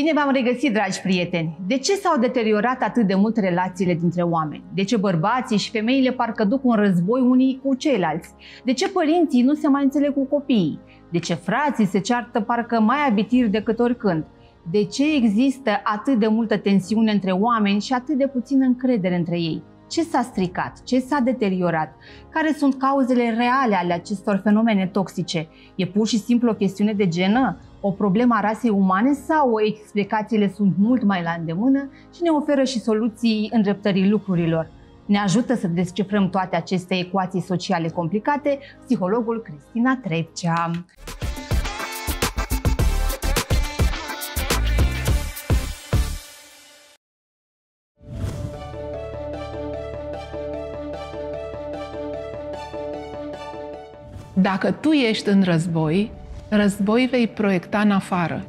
Bine v-am regăsit, dragi prieteni! De ce s-au deteriorat atât de mult relațiile dintre oameni? De ce bărbații și femeile parcă duc un război unii cu ceilalți? De ce părinții nu se mai înțeleg cu copiii? De ce frații se ceartă parcă mai abitir decât oricând? De ce există atât de multă tensiune între oameni și atât de puțină încredere între ei? Ce s-a stricat? Ce s-a deteriorat? Care sunt cauzele reale ale acestor fenomene toxice? E pur și simplu o chestiune de genă? O problemă a rasei umane sau explicațiile sunt mult mai la îndemână și ne oferă și soluții îndreptării lucrurilor? Ne ajută să descifrăm toate aceste ecuații sociale complicate psihologul Cristina Trepcea. Dacă tu ești în război, război vei proiecta în afară.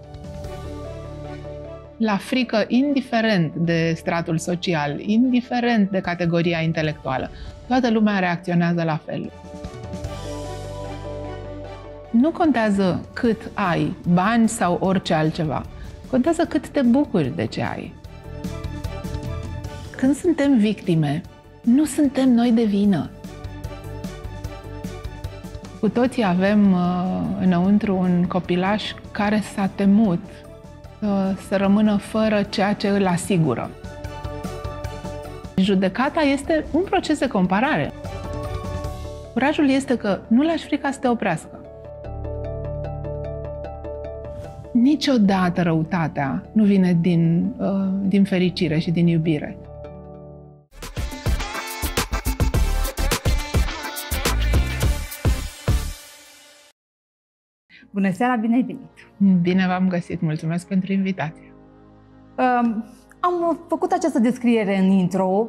La frică, indiferent de stratul social, indiferent de categoria intelectuală, toată lumea reacționează la fel. Nu contează cât ai, bani sau orice altceva. Contează cât te bucuri de ce ai. Când suntem victime, nu suntem noi de vină. Cu toții avem uh, înăuntru un copilaș care s-a temut uh, să rămână fără ceea ce îl asigură. Judecata este un proces de comparare. Curajul este că nu lași frica să te oprească. Niciodată răutatea nu vine din, uh, din fericire și din iubire. Bună seara, bine ai venit! Bine v-am găsit, mulțumesc pentru invitație. Um, am făcut această descriere în intro.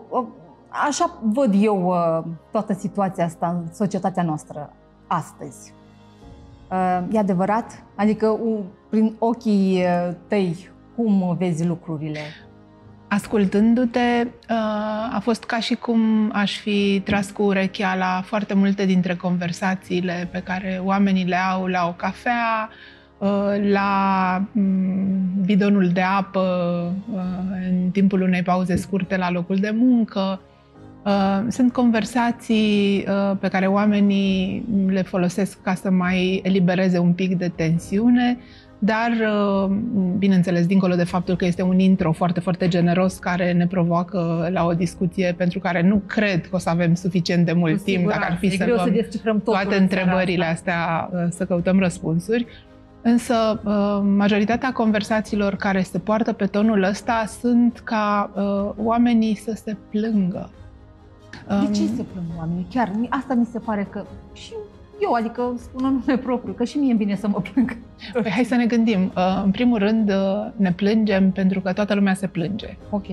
Așa văd eu uh, toată situația asta în societatea noastră astăzi. Uh, e adevărat? Adică prin ochii uh, tăi, cum vezi lucrurile? Ascultându-te, uh, a fost ca și cum aș fi tras cu urechea la foarte multe dintre conversațiile pe care oamenii le au la o cafea, uh, la mm, bidonul de apă uh, în timpul unei pauze scurte la locul de muncă. Sunt conversații pe care oamenii le folosesc ca să mai elibereze un pic de tensiune dar, uh, bineînțeles, dincolo de faptul că este un intro foarte, foarte generos care ne provoacă la o discuție pentru care nu cred că o să avem suficient de mult timp, dacă ar fi să luăm să toate întrebările astea, uh, să căutăm răspunsuri. Însă, uh, majoritatea conversațiilor care se poartă pe tonul ăsta sunt ca oamenii să se plângă. De ce se plâng oamenii? Chiar, asta mi se pare că și eu, adică spun în nume propriu, că și mie e bine să mă plâng. Păi hai să ne gândim. Uh, în primul rând, uh, ne plângem pentru că toată lumea se plânge. Ok.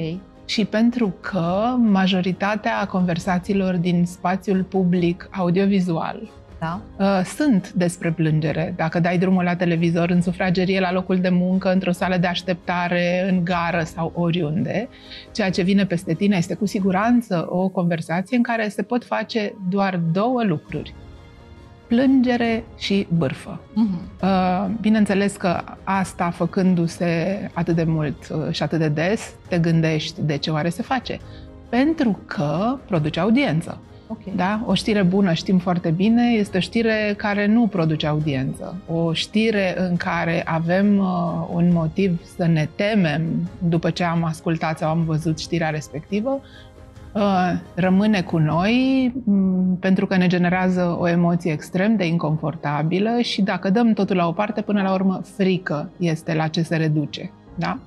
Și pentru că majoritatea conversațiilor din spațiul public audiovizual da. Uh, sunt despre plângere. Dacă dai drumul la televizor, în sufragerie, la locul de muncă, într-o sală de așteptare, în gară sau oriunde, ceea ce vine peste tine este cu siguranță o conversație în care se pot face doar două lucruri plângere și bârfă. Uh-huh. Bineînțeles că asta, făcându-se atât de mult uh, și atât de des, te gândești de ce oare se face. Pentru că produce audiență. Okay. Da? O știre bună, știm foarte bine, este o știre care nu produce audiență. O știre în care avem uh, un motiv să ne temem după ce am ascultat sau am văzut știrea respectivă, Uh, rămâne cu noi mm, pentru că ne generează o emoție extrem de inconfortabilă și dacă dăm totul la o parte, până la urmă, frică este la ce se reduce. Da?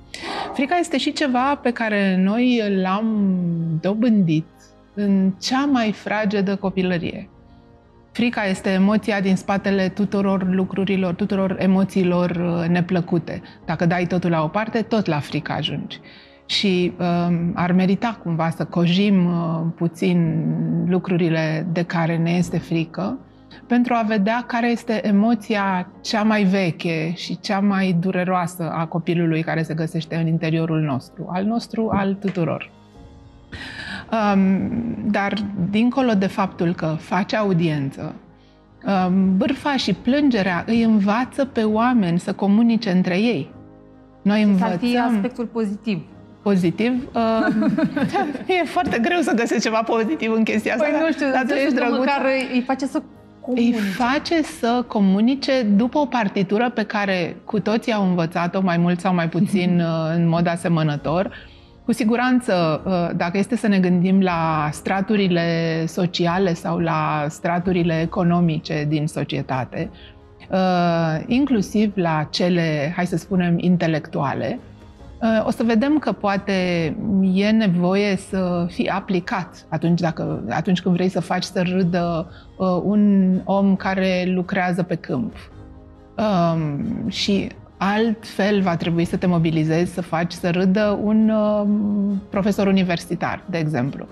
Frica este și ceva pe care noi l-am dobândit în cea mai fragedă copilărie. Frica este emoția din spatele tuturor lucrurilor, tuturor emoțiilor uh, neplăcute. Dacă dai totul la o parte, tot la frică ajungi și uh, ar merita cumva să cojim uh, puțin lucrurile de care ne este frică pentru a vedea care este emoția cea mai veche și cea mai dureroasă a copilului care se găsește în interiorul nostru, al nostru, al tuturor. Um, dar, dincolo de faptul că face audiență, um, bârfa și plângerea îi învață pe oameni să comunice între ei. Noi învățăm... Să fie aspectul pozitiv. Pozitiv? Uh, e foarte greu să găsești ceva pozitiv în chestia asta. Păi nu știu, dar tu ești măcar îi face să comunice. Îi face să comunice după o partitură pe care cu toții au învățat-o, mai mult sau mai puțin uh, în mod asemănător. Cu siguranță, uh, dacă este să ne gândim la straturile sociale sau la straturile economice din societate, uh, inclusiv la cele, hai să spunem, intelectuale, o să vedem că poate e nevoie să fii aplicat atunci, dacă, atunci când vrei să faci să râdă uh, un om care lucrează pe câmp. Um, și altfel va trebui să te mobilizezi să faci să râdă un uh, profesor universitar, de exemplu.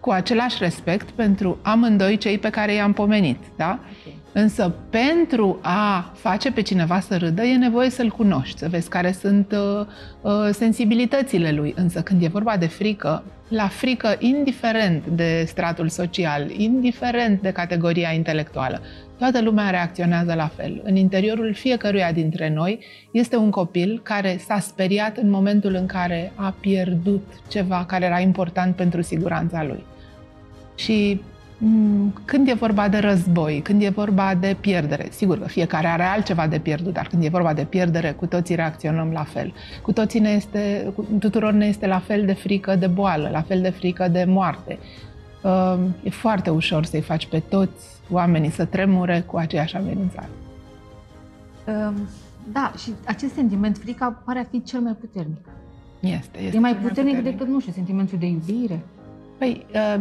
Cu același respect pentru amândoi cei pe care i-am pomenit. Da? Okay. Însă, pentru a face pe cineva să râdă, e nevoie să-l cunoști, să vezi care sunt uh, uh, sensibilitățile lui. Însă, când e vorba de frică, la frică, indiferent de stratul social, indiferent de categoria intelectuală, toată lumea reacționează la fel. În interiorul fiecăruia dintre noi este un copil care s-a speriat în momentul în care a pierdut ceva care era important pentru siguranța lui. Și Mm, când e vorba de război, când e vorba de pierdere, sigur că fiecare are altceva de pierdut, dar când e vorba de pierdere, cu toții reacționăm la fel. Cu toții ne este, tuturor ne este la fel de frică de boală, la fel de frică de moarte. Um, e foarte ușor să-i faci pe toți oamenii să tremure cu aceeași amenințare. Um, da, și acest sentiment, frica, pare a fi cel mai puternic. Este, este. E mai puternic, mai puternic decât, nu știu, sentimentul de iubire. Păi, uh,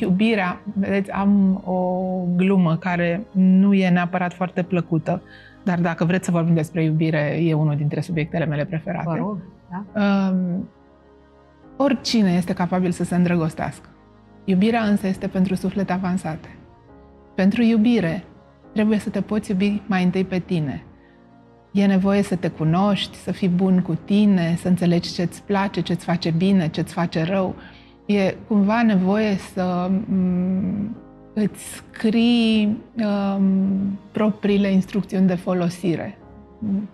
iubirea, vedeți, am o glumă care nu e neapărat foarte plăcută, dar dacă vreți să vorbim despre iubire, e unul dintre subiectele mele preferate. Vă rog, da? Um, oricine este capabil să se îndrăgostească. Iubirea însă este pentru suflete avansate. Pentru iubire trebuie să te poți iubi mai întâi pe tine. E nevoie să te cunoști, să fii bun cu tine, să înțelegi ce-ți place, ce-ți face bine, ce-ți face rău e cumva nevoie să mm, îți scrii um, propriile instrucțiuni de folosire.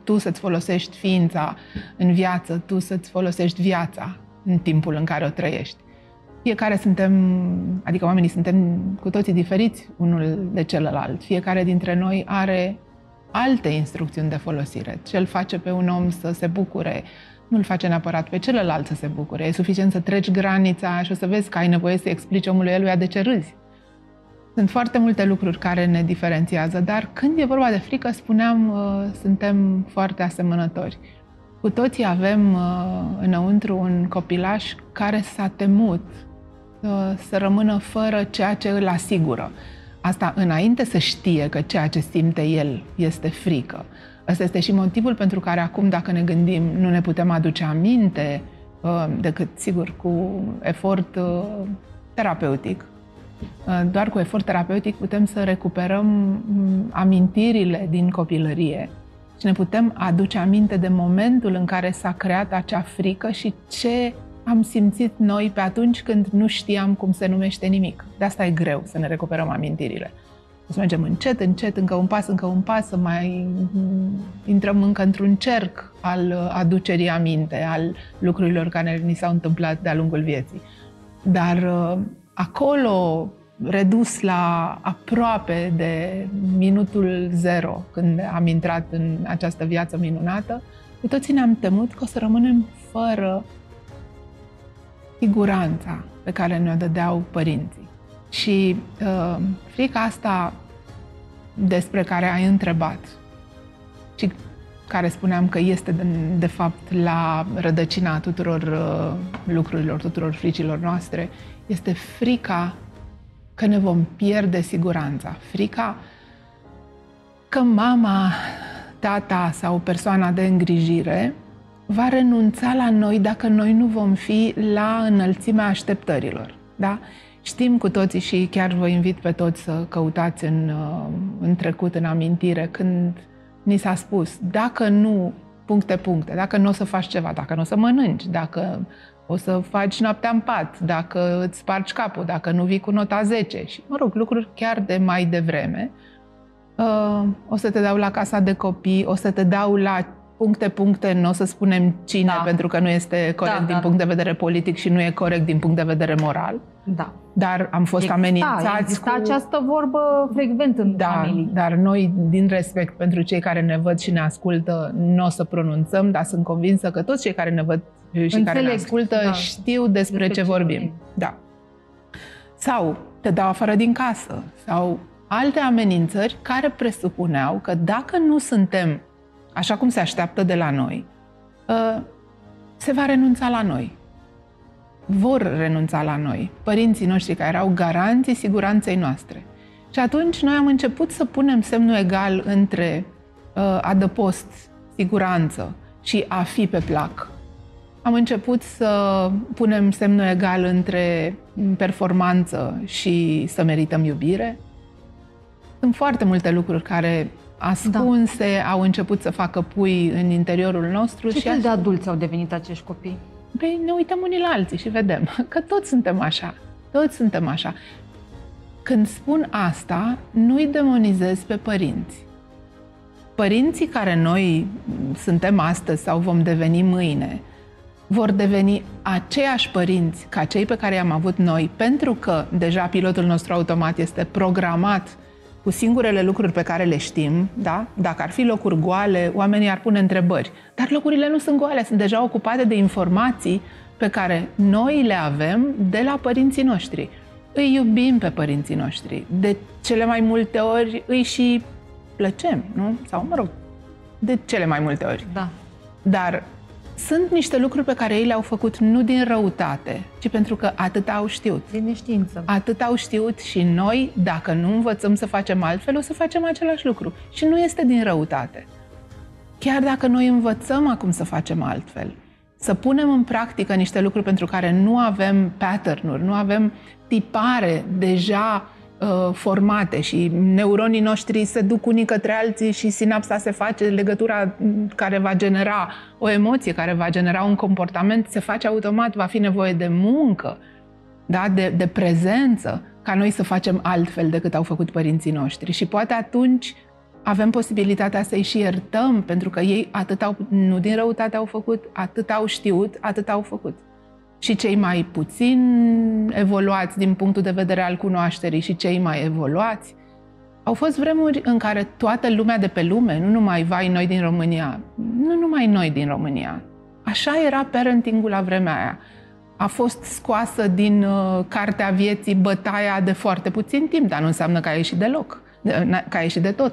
Tu să-ți folosești ființa în viață, tu să-ți folosești viața în timpul în care o trăiești. Fiecare suntem, adică oamenii suntem cu toții diferiți unul de celălalt. Fiecare dintre noi are alte instrucțiuni de folosire. Ce îl face pe un om să se bucure nu-l face neapărat pe celălalt să se bucure. E suficient să treci granița și o să vezi că ai nevoie să explici omului eluia de ce râzi. Sunt foarte multe lucruri care ne diferențiază, dar când e vorba de frică, spuneam, uh, suntem foarte asemănători. Cu toții avem uh, înăuntru un copilaș care s-a temut uh, să rămână fără ceea ce îl asigură. Asta înainte să știe că ceea ce simte el este frică. Ăsta este și motivul pentru care acum, dacă ne gândim, nu ne putem aduce aminte uh, decât, sigur, cu efort uh, terapeutic. Uh, doar cu efort terapeutic putem să recuperăm mm, amintirile din copilărie și ne putem aduce aminte de momentul în care s-a creat acea frică și ce am simțit noi pe atunci când nu știam cum se numește nimic. De asta e greu să ne recuperăm amintirile. O să mergem încet, încet, încă un pas, încă un pas, să mai intrăm încă într-un cerc al aducerii aminte, al lucrurilor care ni s-au întâmplat de-a lungul vieții. Dar uh, acolo, redus la aproape de minutul zero, când am intrat în această viață minunată, cu toții ne-am temut că o să rămânem fără siguranța pe care ne-o dădeau părinții. Și uh, frica asta despre care ai întrebat și care spuneam că este de, de fapt la rădăcina tuturor uh, lucrurilor, tuturor fricilor noastre, este frica că ne vom pierde siguranța. Frica că mama, tata sau persoana de îngrijire va renunța la noi dacă noi nu vom fi la înălțimea așteptărilor. Da? Știm cu toții și chiar vă invit pe toți să căutați în, uh, în trecut, în amintire, când ni s-a spus, dacă nu, puncte, puncte, dacă nu o să faci ceva, dacă nu o să mănânci, dacă o să faci noaptea în pat, dacă îți spargi capul, dacă nu vii cu nota 10 și, mă rog, lucruri chiar de mai devreme, uh, o să te dau la casa de copii, o să te dau la puncte, puncte, nu o să spunem cine, Da. pentru că nu este corect Da, din da, punct de vedere politic și nu e corect din punct de vedere moral. Da. Dar am fost Exista, amenințați exista cu... această vorbă frecvent în Da, familii. dar noi, din respect pentru cei care ne văd și ne ascultă, nu o să pronunțăm, dar sunt convinsă că toți cei care ne văd și care ne Înțeleg, ascultă da. știu despre, Despre ce ce vorbim. vorbim. Da. Sau te dau afară din casă, sau alte amenințări care presupuneau că dacă nu suntem așa cum se așteaptă de la noi, ă, se va renunța la noi. Vor renunța la noi, părinții noștri care erau garanții siguranței noastre. Și atunci noi am început să punem semnul egal între uh, adăpost, siguranță și a fi pe plac. Am început să punem semnul egal între performanță și să merităm iubire. Sunt foarte multe lucruri care ascunse da. au început să facă pui în interiorul nostru. Ce și fel de adulți au devenit acești copii? Păi ne uităm unii la alții și vedem că toți suntem așa. Toți suntem așa. Când spun asta, nu-i demonizez pe părinți. Părinții care noi suntem astăzi sau vom deveni mâine, vor deveni aceiași părinți ca cei pe care i-am avut noi, pentru că deja pilotul nostru automat este programat cu singurele lucruri pe care le știm, da? Dacă ar fi locuri goale, oamenii ar pune întrebări. Dar locurile nu sunt goale, sunt deja ocupate de informații pe care noi le avem de la părinții noștri. Îi iubim pe părinții noștri. De cele mai multe ori îi și plăcem, nu? Sau, mă rog, de cele mai multe ori. Da. Dar sunt niște lucruri pe care ei le-au făcut nu din răutate, ci pentru că atât au știut. Din neștiință. Atât au știut și noi, dacă nu învățăm să facem altfel, o să facem același lucru. Și nu este din răutate. Chiar dacă noi învățăm acum să facem altfel, să punem în practică niște lucruri pentru care nu avem pattern-uri, nu avem tipare deja uh, formate și neuronii noștri se duc unii către alții și sinapsa se face, legătura care va genera o emoție, care va genera un comportament, se face automat, va fi nevoie de muncă, da? de, de prezență, ca noi să facem altfel decât au făcut părinții noștri. Și poate atunci avem posibilitatea să-i și iertăm, pentru că ei atât au, nu din răutate au făcut, atât au știut, atât au făcut. Și cei mai puțin evoluați din punctul de vedere al cunoașterii și cei mai evoluați, au fost vremuri în care toată lumea de pe lume, nu numai vai noi din România, nu numai noi din România, așa era parentingul la vremea aia. A fost scoasă din uh, cartea vieții bătaia de foarte puțin timp, dar nu înseamnă că a ieșit deloc, de, că a ieșit de tot.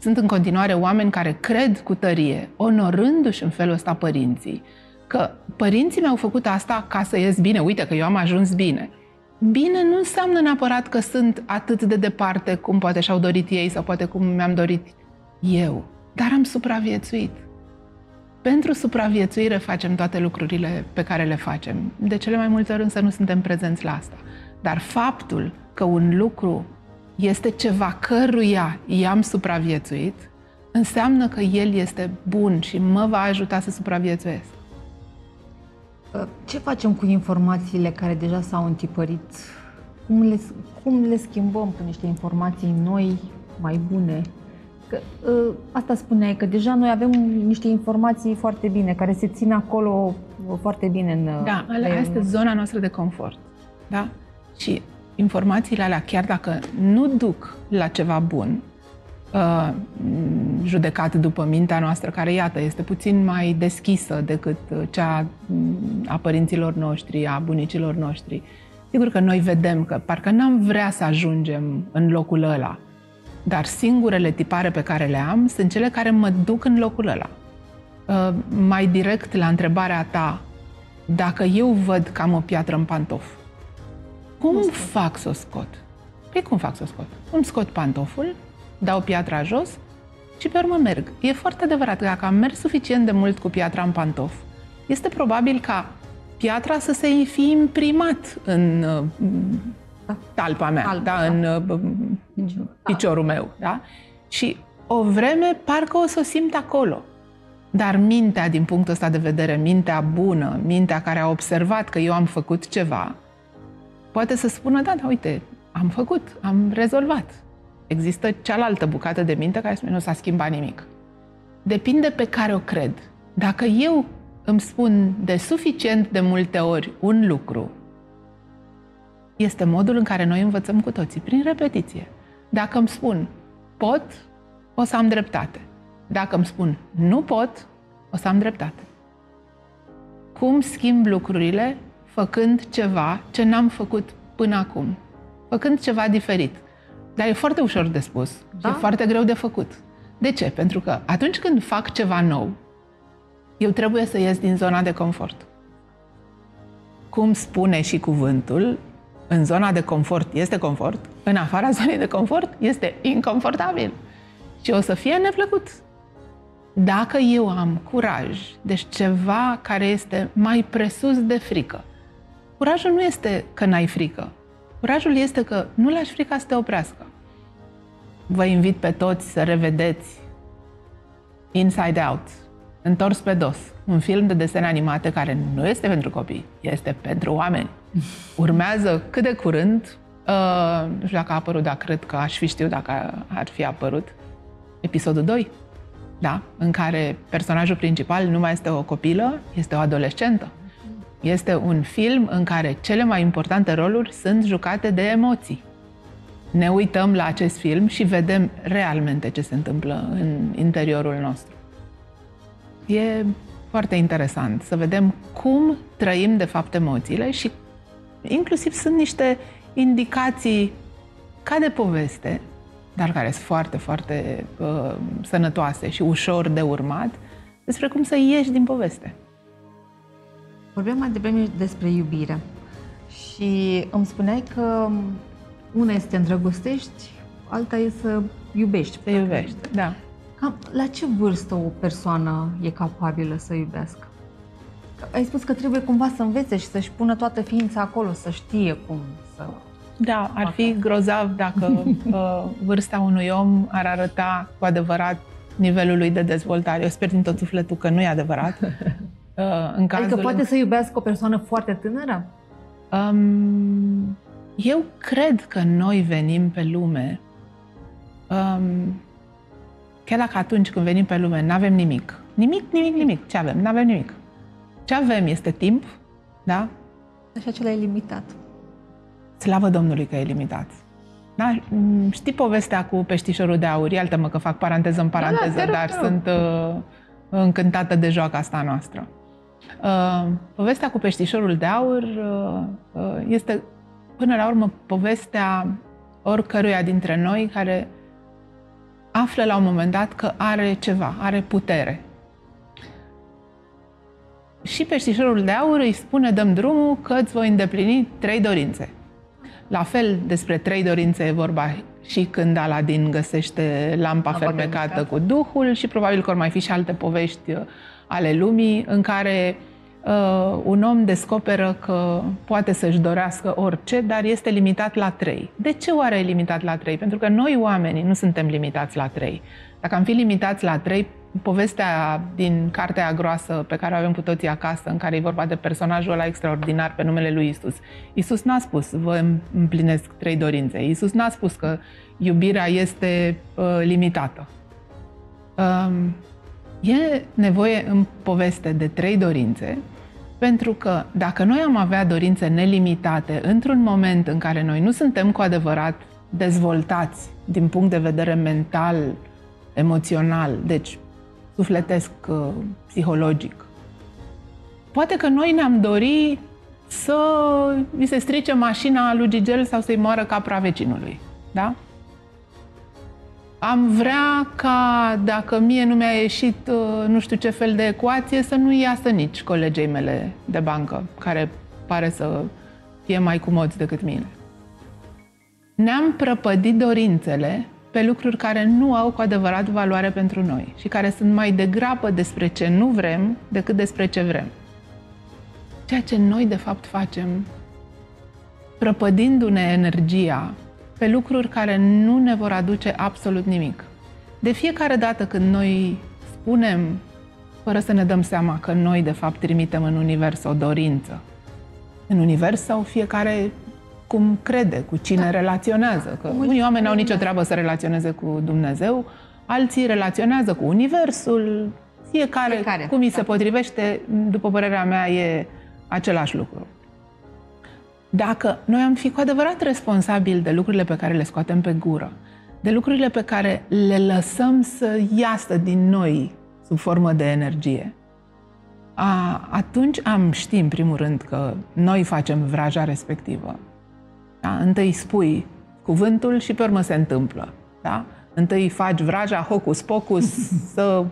Sunt în continuare oameni care cred cu tărie, onorându-și în felul ăsta părinții, că părinții mi-au făcut asta ca să ies bine, uite că eu am ajuns bine. Bine nu înseamnă neapărat că sunt atât de departe cum poate și-au dorit ei sau poate cum mi-am dorit eu, dar am supraviețuit. Pentru supraviețuire facem toate lucrurile pe care le facem. De cele mai multe ori însă nu suntem prezenți la asta. Dar faptul că un lucru este ceva căruia i-am supraviețuit, înseamnă că el este bun și mă va ajuta să supraviețuiesc. Ce facem cu informațiile care deja s-au întipărit? Cum le, cum le schimbăm cu niște informații noi, mai bune? Că, ă, asta spuneai, că deja noi avem niște informații foarte bine, care se țin acolo foarte bine în... Da, alea este zona noastră de confort. Da? Și informațiile alea, chiar dacă nu duc la ceva bun, uh, judecat după mintea noastră, care, iată, este puțin mai deschisă decât cea a părinților noștri, a bunicilor noștri. Sigur că noi vedem că parcă n-am vrea să ajungem în locul ăla, dar singurele tipare pe care le am sunt cele care mă duc în locul ăla. Uh, mai direct la întrebarea ta, dacă eu văd că am o piatră în pantof, cum fac să o scot? Păi cum fac să o scot? Îmi scot pantoful, dau piatra jos și pe urmă merg. E foarte adevărat că dacă am mers suficient de mult cu piatra în pantof, este probabil ca piatra să se fi imprimat în uh, talpa mea, Talpa, da, da. în uh, piciorul meu. Da? Și o vreme parcă o să o simt acolo. Dar mintea, din punctul ăsta de vedere, mintea bună, mintea care a observat că eu am făcut ceva, poate să spună, da, da, uite, am făcut, am rezolvat. Există cealaltă bucată de minte care spune, nu s-a schimbat nimic. depinde pe care o cred. Dacă eu îmi spun de suficient de multe ori un lucru, este modul în care noi învățăm cu toții, prin repetiție. Dacă îmi spun pot, o să am dreptate. Dacă îmi spun nu pot, o să am dreptate. Cum schimb lucrurile făcând ceva ce n-am făcut până acum? Făcând ceva diferit. Dar e foarte ușor de spus da? și e foarte greu de făcut. De ce? Pentru că atunci când fac ceva nou, eu trebuie să ies din zona de confort. Cum spune și cuvântul, în zona de confort este confort, în afara zonei de confort este inconfortabil. Și o să fie neplăcut. Dacă eu am curaj, deci ceva care este mai presus de frică, curajul nu este că n-ai frică. Curajul este că nu lași frica să te oprească. Vă invit pe toți să revedeți Inside Out, Întors pe dos, un film de desene animate care nu este pentru copii, este pentru oameni. Urmează cât de curând, uh, nu știu dacă a apărut, dar cred că aș fi știut dacă ar fi apărut, episodul 2, da? în care personajul principal nu mai este o copilă, este o adolescentă. Este un film în care cele mai importante roluri sunt jucate de emoții. Ne uităm la acest film și vedem realmente ce se întâmplă în interiorul nostru. E foarte interesant să vedem cum trăim de fapt emoțiile și inclusiv sunt niște indicații ca de poveste, dar care sunt foarte, foarte uh, sănătoase și ușor de urmat, despre cum să ieși din poveste. Vorbeam mai devreme despre iubire și îmi spuneai că una este să te îndrăgostești, alta e să iubești. Să iubești, da. Cam la ce vârstă o persoană e capabilă să iubească? Ai spus că trebuie cumva să învețe și să-și pună toată ființa acolo, să știe cum să... Da, ar fi grozav dacă uh, vârsta unui om ar arăta cu adevărat nivelul lui de dezvoltare. Eu sper din tot sufletul că nu e adevărat. Uh, în cazul adică poate în... să iubească o persoană foarte tânără? Um, eu cred că noi venim pe lume um, Chiar dacă atunci când venim pe lume nu avem nimic, nimic, nimic, nimic, ce avem? Nu avem nimic. Ce avem este timp, da? Așa acela e limitat. Slavă Domnului că e limitat. Da? Știi povestea cu peștișorul de aur? Ialtă-mă că fac paranteză în paranteză, da, da, dar rău. sunt uh, încântată de joaca asta noastră. Uh, povestea cu peștișorul de aur uh, uh, este, până la urmă, povestea oricăruia dintre noi care află la un moment dat că are ceva, are putere. Și peștișorul de aur îi spune, dăm drumul, că îți voi îndeplini trei dorințe. La fel despre trei dorințe e vorba și când Aladin găsește lampa Lampa fermecată cu Duhul și probabil că vor mai fi și alte povești uh, ale lumii în care uh, un om descoperă că poate să-și dorească orice, dar este limitat la trei. De ce oare e limitat la trei? Pentru că noi, oamenii, nu suntem limitați la trei. Dacă am fi limitați la trei, povestea din cartea groasă pe care o avem cu toții acasă, în care e vorba de personajul ăla extraordinar pe numele lui Isus. Isus n-a spus, vă împlinesc trei dorințe. Isus n-a spus că iubirea este uh, limitată. Um, E nevoie în poveste de trei dorințe, pentru că dacă noi am avea dorințe nelimitate într-un moment în care noi nu suntem cu adevărat dezvoltați din punct de vedere mental, emoțional, deci sufletesc, uh, psihologic, poate că noi ne-am dori să mi se strice mașina lui Gigel sau să-i moară capra vecinului. Da? Am vrea ca, dacă mie nu mi-a ieșit uh, nu știu ce fel de ecuație, să nu iasă nici colegei mele de bancă, care pare să fie mai cumoți decât mine. Ne-am prăpădit dorințele pe lucruri care nu au cu adevărat valoare pentru noi și care sunt mai degrabă despre ce nu vrem decât despre ce vrem. Ceea ce noi de fapt facem, prăpădindu-ne energia pe lucruri care nu ne vor aduce absolut nimic. De fiecare dată când noi spunem, fără să ne dăm seama că noi de fapt trimitem în univers o dorință, în univers sau fiecare cum crede, cu cine da. relaționează. Că unii oameni au nicio treabă să relaționeze cu Dumnezeu, alții relaționează cu universul, fiecare, fiecare cum îi da. se potrivește, după părerea mea, e același lucru. Dacă noi am fi cu adevărat responsabili de lucrurile pe care le scoatem pe gură, de lucrurile pe care le lăsăm să iasă din noi sub formă de energie, a, atunci am ști, în primul rând, că noi facem vraja respectivă. Da? Întâi spui cuvântul și pe urmă se întâmplă. Da? Întâi faci vraja, hocus pocus, să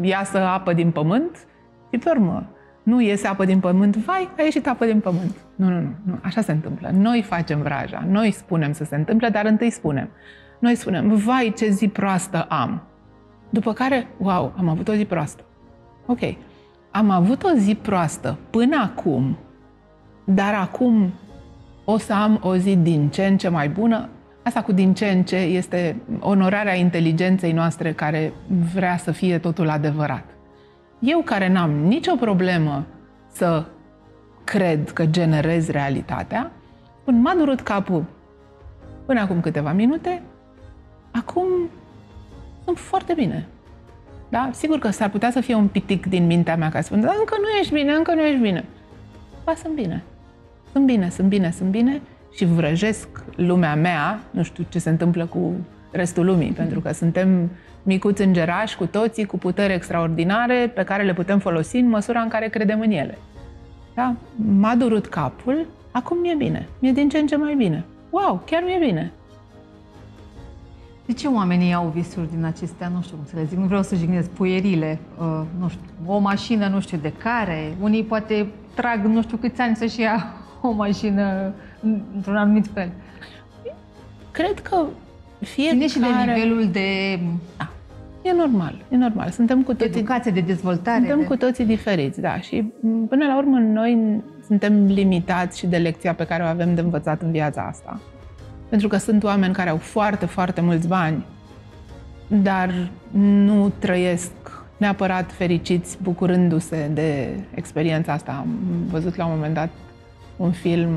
iasă apă din pământ și pe urmă nu iese apă din pământ, vai, a ieșit apă din pământ. Nu, nu, nu, nu, așa se întâmplă. Noi facem vraja, noi spunem să se întâmple, dar întâi spunem. Noi spunem, vai, ce zi proastă am. După care, wow, am avut o zi proastă. Ok, am avut o zi proastă până acum, dar acum o să am o zi din ce în ce mai bună. Asta cu din ce în ce este onorarea inteligenței noastre care vrea să fie totul adevărat. Eu care n-am nicio problemă să cred că generez realitatea, când m-a durut capul până acum câteva minute, acum sunt foarte bine. Da? Sigur că s-ar putea să fie un pitic din mintea mea ca să spun, dar încă nu ești bine, încă nu ești bine. Ba, sunt bine. Sunt bine, sunt bine, sunt bine și vrăjesc lumea mea, nu știu ce se întâmplă cu restul lumii, pentru că suntem micuți îngerași cu toții, cu puteri extraordinare pe care le putem folosi în măsura în care credem în ele. Da? M-a durut capul, acum mi-e bine. Mi-e din ce în ce mai bine. Wow, chiar mi-e bine. De ce oamenii au visuri din acestea, nu știu cum să le zic, nu vreau să jignesc, puierile, uh, nu știu, o mașină nu știu de care, unii poate trag nu știu câți ani să-și ia o mașină într-un anumit fel. Cred că fiecare... Ține și de nivelul de... Da. E normal, e normal. Suntem cu toții... Educație, de dezvoltare. Suntem de... cu toții diferiți, da. Și până la urmă noi suntem limitați și de lecția pe care o avem de învățat în viața asta. Pentru că sunt oameni care au foarte, foarte mulți bani, dar nu trăiesc neapărat fericiți bucurându-se de experiența asta. Am văzut la un moment dat un film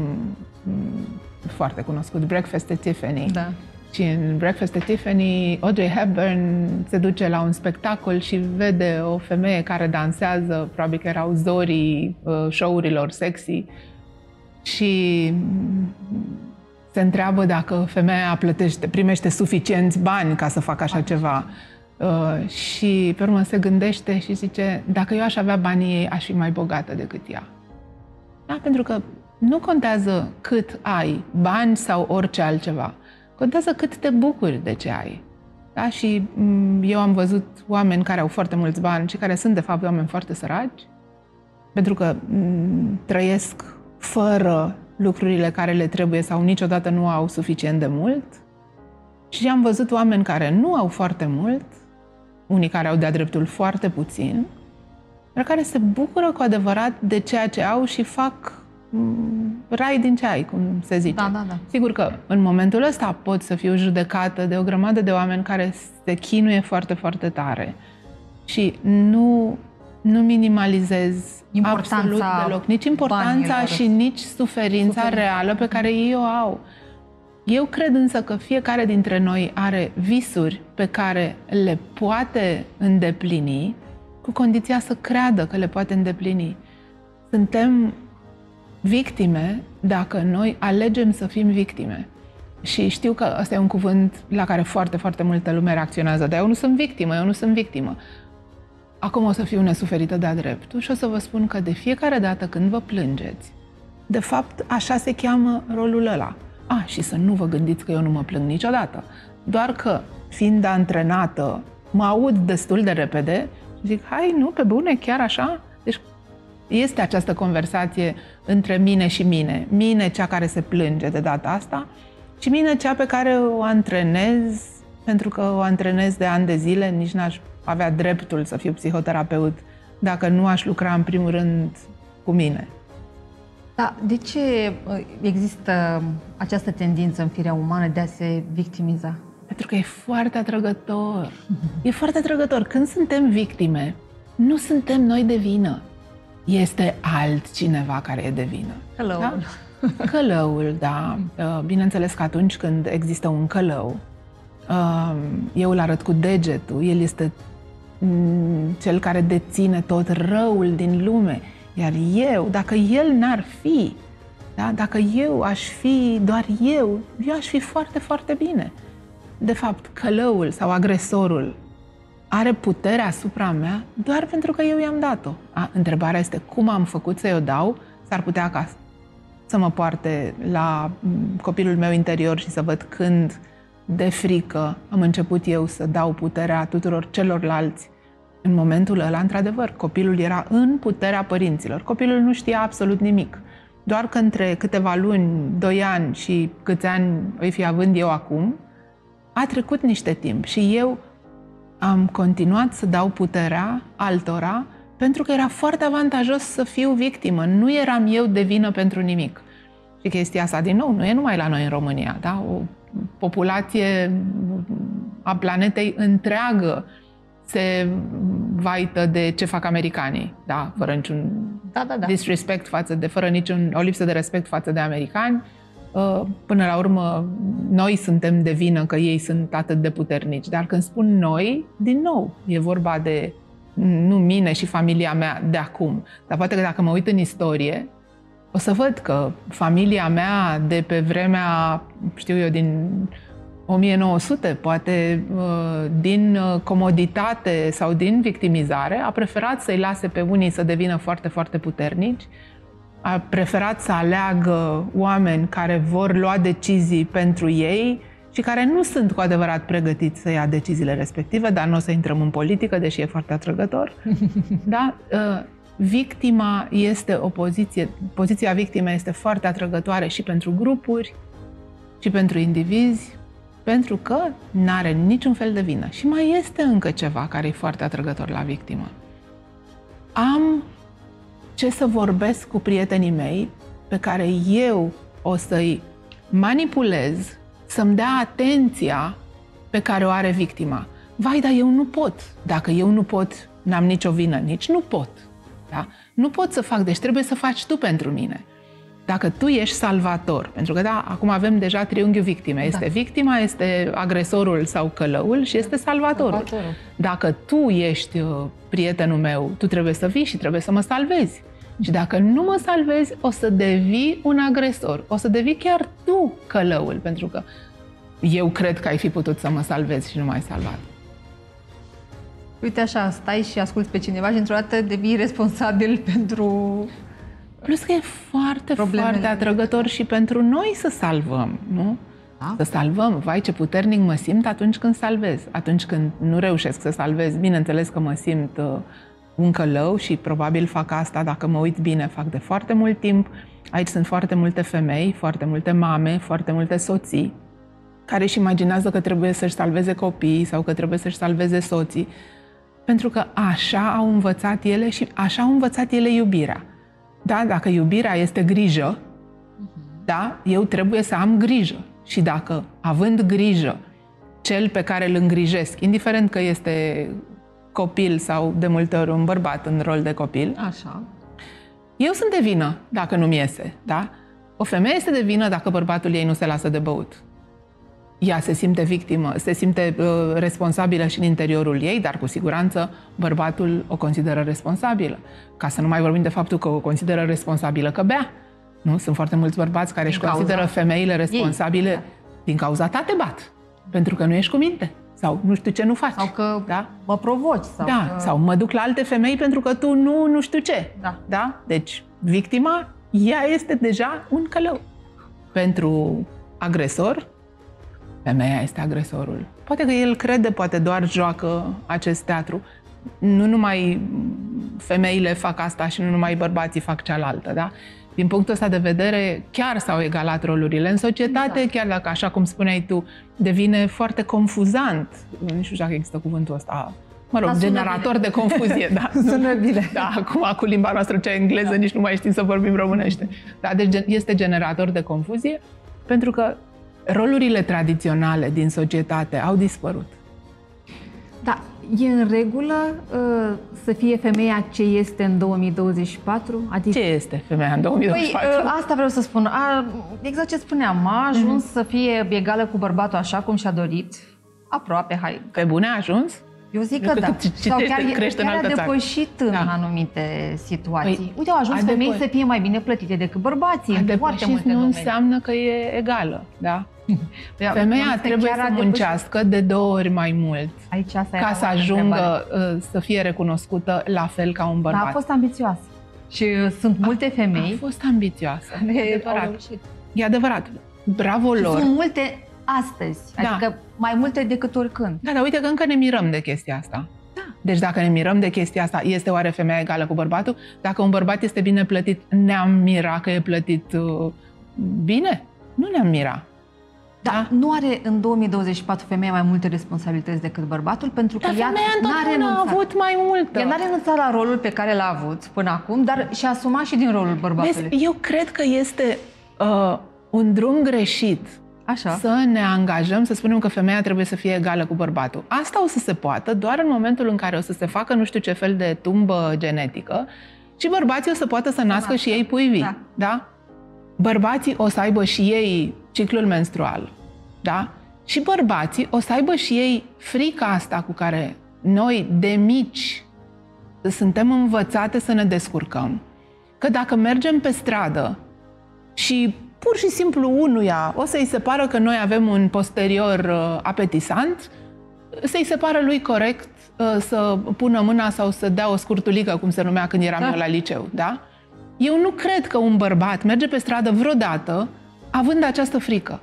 foarte cunoscut, Breakfast at Tiffany. Da. Și în Breakfast at Tiffany, Audrey Hepburn se duce la un spectacol și vede o femeie care dansează, probabil că erau zorii uh, show-urilor sexy, și se întreabă dacă femeia plătește, primește suficienți bani ca să facă așa ceva. Uh, și pe urmă se gândește și zice, dacă eu aș avea banii ei, aș fi mai bogată decât ea. Da? Pentru că nu contează cât ai, bani sau orice altceva. Contează cât te bucuri de ce ai. Da? Și mm, eu am văzut oameni care au foarte mulți bani și care sunt, de fapt, oameni foarte săraci, pentru că mm, trăiesc fără lucrurile care le trebuie sau niciodată nu au suficient de mult. Și am văzut oameni care nu au foarte mult, unii care au de-a dreptul foarte puțin, dar care se bucură cu adevărat de ceea ce au și fac mm, rai din ce ai, cum se zice. Da, da, da. Sigur că în momentul ăsta pot să fiu judecată de o grămadă de oameni care se chinuie foarte, foarte tare și nu, nu minimalizez importanța absolut deloc. Nici importanța banilor. și nici suferința, suferința reală pe care ei o au. Eu cred însă că fiecare dintre noi are visuri pe care le poate îndeplini cu condiția să creadă că le poate îndeplini. Suntem victime dacă noi alegem să fim victime. Și știu că ăsta e un cuvânt la care foarte, foarte multă lume reacționează, dar eu nu sunt victimă, eu nu sunt victimă. Acum o să fiu nesuferită de-a dreptul și o să vă spun că de fiecare dată când vă plângeți, de fapt așa se cheamă rolul ăla. A, și să nu vă gândiți că eu nu mă plâng niciodată. Doar că, fiind antrenată, mă aud destul de repede și zic, hai, nu, pe bune, chiar așa? Deci este această conversație între mine și mine. Mine, cea care se plânge de data asta, și mine, cea pe care o antrenez, pentru că o antrenez de ani de zile, nici n-aș avea dreptul să fiu psihoterapeut dacă nu aș lucra în primul rând cu mine. Da, de ce uh, există această tendință în firea umană de a se victimiza? Pentru că e foarte atrăgător. E foarte atrăgător. Când suntem victime, nu suntem noi de vină. Este altcineva care e de vină. Călăul. Da? Călăul, da. Uh, bineînțeles că atunci când există un călău, uh, eu îl arăt cu degetul, el este mm, cel care deține tot răul din lume. Iar eu, dacă el n-ar fi, da? dacă eu aș fi doar eu, eu aș fi foarte, foarte bine. De fapt, călăul sau agresorul are putere asupra mea doar pentru că eu i-am dat-o. A, întrebarea este cum am făcut să-i o dau, s-ar putea ca să mă poarte la mm, copilul meu interior și să văd când de frică am început eu să dau puterea tuturor celorlalți. În momentul ăla, într-adevăr, copilul era în puterea părinților. Copilul nu știa absolut nimic. Doar că între câteva luni, doi ani și câți ani îi fi având eu acum, a trecut niște timp și eu am continuat să dau puterea altora pentru că era foarte avantajos să fiu victimă. Nu eram eu de vină pentru nimic. Și chestia asta, din nou, nu e numai la noi în România, da? O populație a planetei întreagă se vaită de ce fac americanii, da? Fără niciun da, da, da. disrespect față de, fără niciun, o lipsă de respect față de americani. Uh, până la urmă, noi suntem de vină că ei sunt atât de puternici. Dar când spun noi, din nou, e vorba de nu mine și familia mea de acum. Dar poate că dacă mă uit în istorie, o să văd că familia mea de pe vremea, știu eu, din 1900, poate uh, din uh, comoditate sau din victimizare, a preferat să-i lase pe unii să devină foarte, foarte puternici, a preferat să aleagă oameni care vor lua decizii pentru ei și care nu sunt cu adevărat pregătiți să ia deciziile respective, dar nu o să intrăm în politică, deși e foarte atrăgător. da? Uh, victima este o poziție, poziția victimei este foarte atrăgătoare și pentru grupuri, și pentru indivizi, pentru că nu are niciun fel de vină. Și mai este încă ceva care e foarte atrăgător la victimă. Am ce să vorbesc cu prietenii mei pe care eu o să-i manipulez să-mi dea atenția pe care o are victima. Vai, dar eu nu pot. Dacă eu nu pot, n-am nicio vină, nici nu pot. Da? Nu pot să fac, deci trebuie să faci tu pentru mine. Dacă tu ești salvator, pentru că da, acum avem deja triunghiul victime. Este da. victima, este agresorul sau călăul și este salvatorul. salvatorul. Dacă tu ești uh, prietenul meu, tu trebuie să vii și trebuie să mă salvezi. Și dacă nu mă salvezi, o să devii un agresor. O să devii chiar tu călăul, pentru că eu cred că ai fi putut să mă salvezi și nu m-ai salvat. Uite așa, stai și asculți pe cineva și într-o dată devii responsabil pentru Plus că e foarte, Problemele. foarte atrăgător și pentru noi să salvăm, nu? Da? Să salvăm. Vai, ce puternic mă simt atunci când salvez. Atunci când nu reușesc să salvez, bineînțeles că mă simt uh, un călău și probabil fac asta, dacă mă uit bine, fac de foarte mult timp. Aici sunt foarte multe femei, foarte multe mame, foarte multe soții care își imaginează că trebuie să-și salveze copiii sau că trebuie să-și salveze soții, pentru că așa au învățat ele și așa au învățat ele iubirea. Da, dacă iubirea este grijă, da, eu trebuie să am grijă. Și dacă, având grijă, cel pe care îl îngrijesc, indiferent că este copil sau de multe ori un bărbat în rol de copil, Așa. eu sunt de vină dacă nu-mi iese, da? O femeie este de vină dacă bărbatul ei nu se lasă de băut ea se simte victimă, se simte uh, responsabilă și în interiorul ei, dar cu siguranță bărbatul o consideră responsabilă. Ca să nu mai vorbim de faptul că o consideră responsabilă că bea. Nu? Sunt foarte mulți bărbați care din își consideră femeile responsabile ei. din cauza ta te bat. Pentru că nu ești cu minte. Sau nu știu ce nu faci. Sau că da? mă provoci. Sau da, că... sau mă duc la alte femei pentru că tu nu, nu știu ce. Da. da? Deci, victima, ea este deja un călău. Pentru agresor, femeia este agresorul. Poate că el crede, poate doar joacă acest teatru. Nu numai femeile fac asta și nu numai bărbații fac cealaltă, da? Din punctul ăsta de vedere, chiar s-au egalat rolurile în societate, exact. chiar dacă, așa cum spuneai tu, devine foarte confuzant. Nu știu dacă există cuvântul ăsta Mă rog, da, generator bine. de confuzie, da. sună bine. Da, acum cu limba noastră cea engleză da. nici nu mai știm să vorbim românește. Da, deci este generator de confuzie pentru că rolurile tradiționale din societate au dispărut. Da, e în regulă uh, să fie femeia ce este în 2024? Adică... Ce este femeia în 2024? Păi, uh, asta vreau să spun. A, exact ce spuneam, a ajuns mm-hmm. să fie egală cu bărbatul așa cum și-a dorit, Aproape, hai. Pe bune a ajuns? Eu zic că da. Sau chiar, crește chiar în a depășit țară. în da. anumite situații. Păi, Uite, au ajuns femei să fie mai bine plătite decât bărbații a în foarte multe nu domenii. înseamnă că e egală, da? Păi, Femeia trebuie să muncească de două ori mai mult Aici asta ca să ajungă întrebare. Uh, să fie recunoscută la fel ca un bărbat. Da, a fost ambițioasă. Și uh, sunt multe femei. A fost ambițioasă. E adevărat. E adevărat. Bravo și lor. Sunt multe astăzi. Da. Adică mai multe decât oricând. Da, dar uite că încă ne mirăm de chestia asta. Da. Deci dacă ne mirăm de chestia asta, este oare femeia egală cu bărbatul? Dacă un bărbat este bine plătit, ne-am mira că e plătit uh, bine? Nu ne-am mira. Da, da, nu are în 2024 femeia mai multe responsabilități decât bărbatul, pentru că dar ea n-a renunțat. a avut mai multe. Ea n-a renunțat la rolul pe care l-a avut până acum, dar și-a asumat și din rolul bărbatului. Vezi, eu cred că este uh, un drum greșit Așa. să ne angajăm, să spunem că femeia trebuie să fie egală cu bărbatul. Asta o să se poată doar în momentul în care o să se facă nu știu ce fel de tumbă genetică și bărbații o să poată să nască da. și ei pui vii. Da. da? Bărbații o să aibă și ei ciclul menstrual. Da? Și bărbații o să aibă și ei frica asta cu care noi, de mici, suntem învățate să ne descurcăm. Că dacă mergem pe stradă și pur și simplu unuia o să-i se pară că noi avem un posterior uh, apetisant, să-i se pară lui corect uh, să pună mâna sau să dea o scurtulică, cum se numea când eram da. eu la liceu, da? Eu nu cred că un bărbat merge pe stradă vreodată având această frică.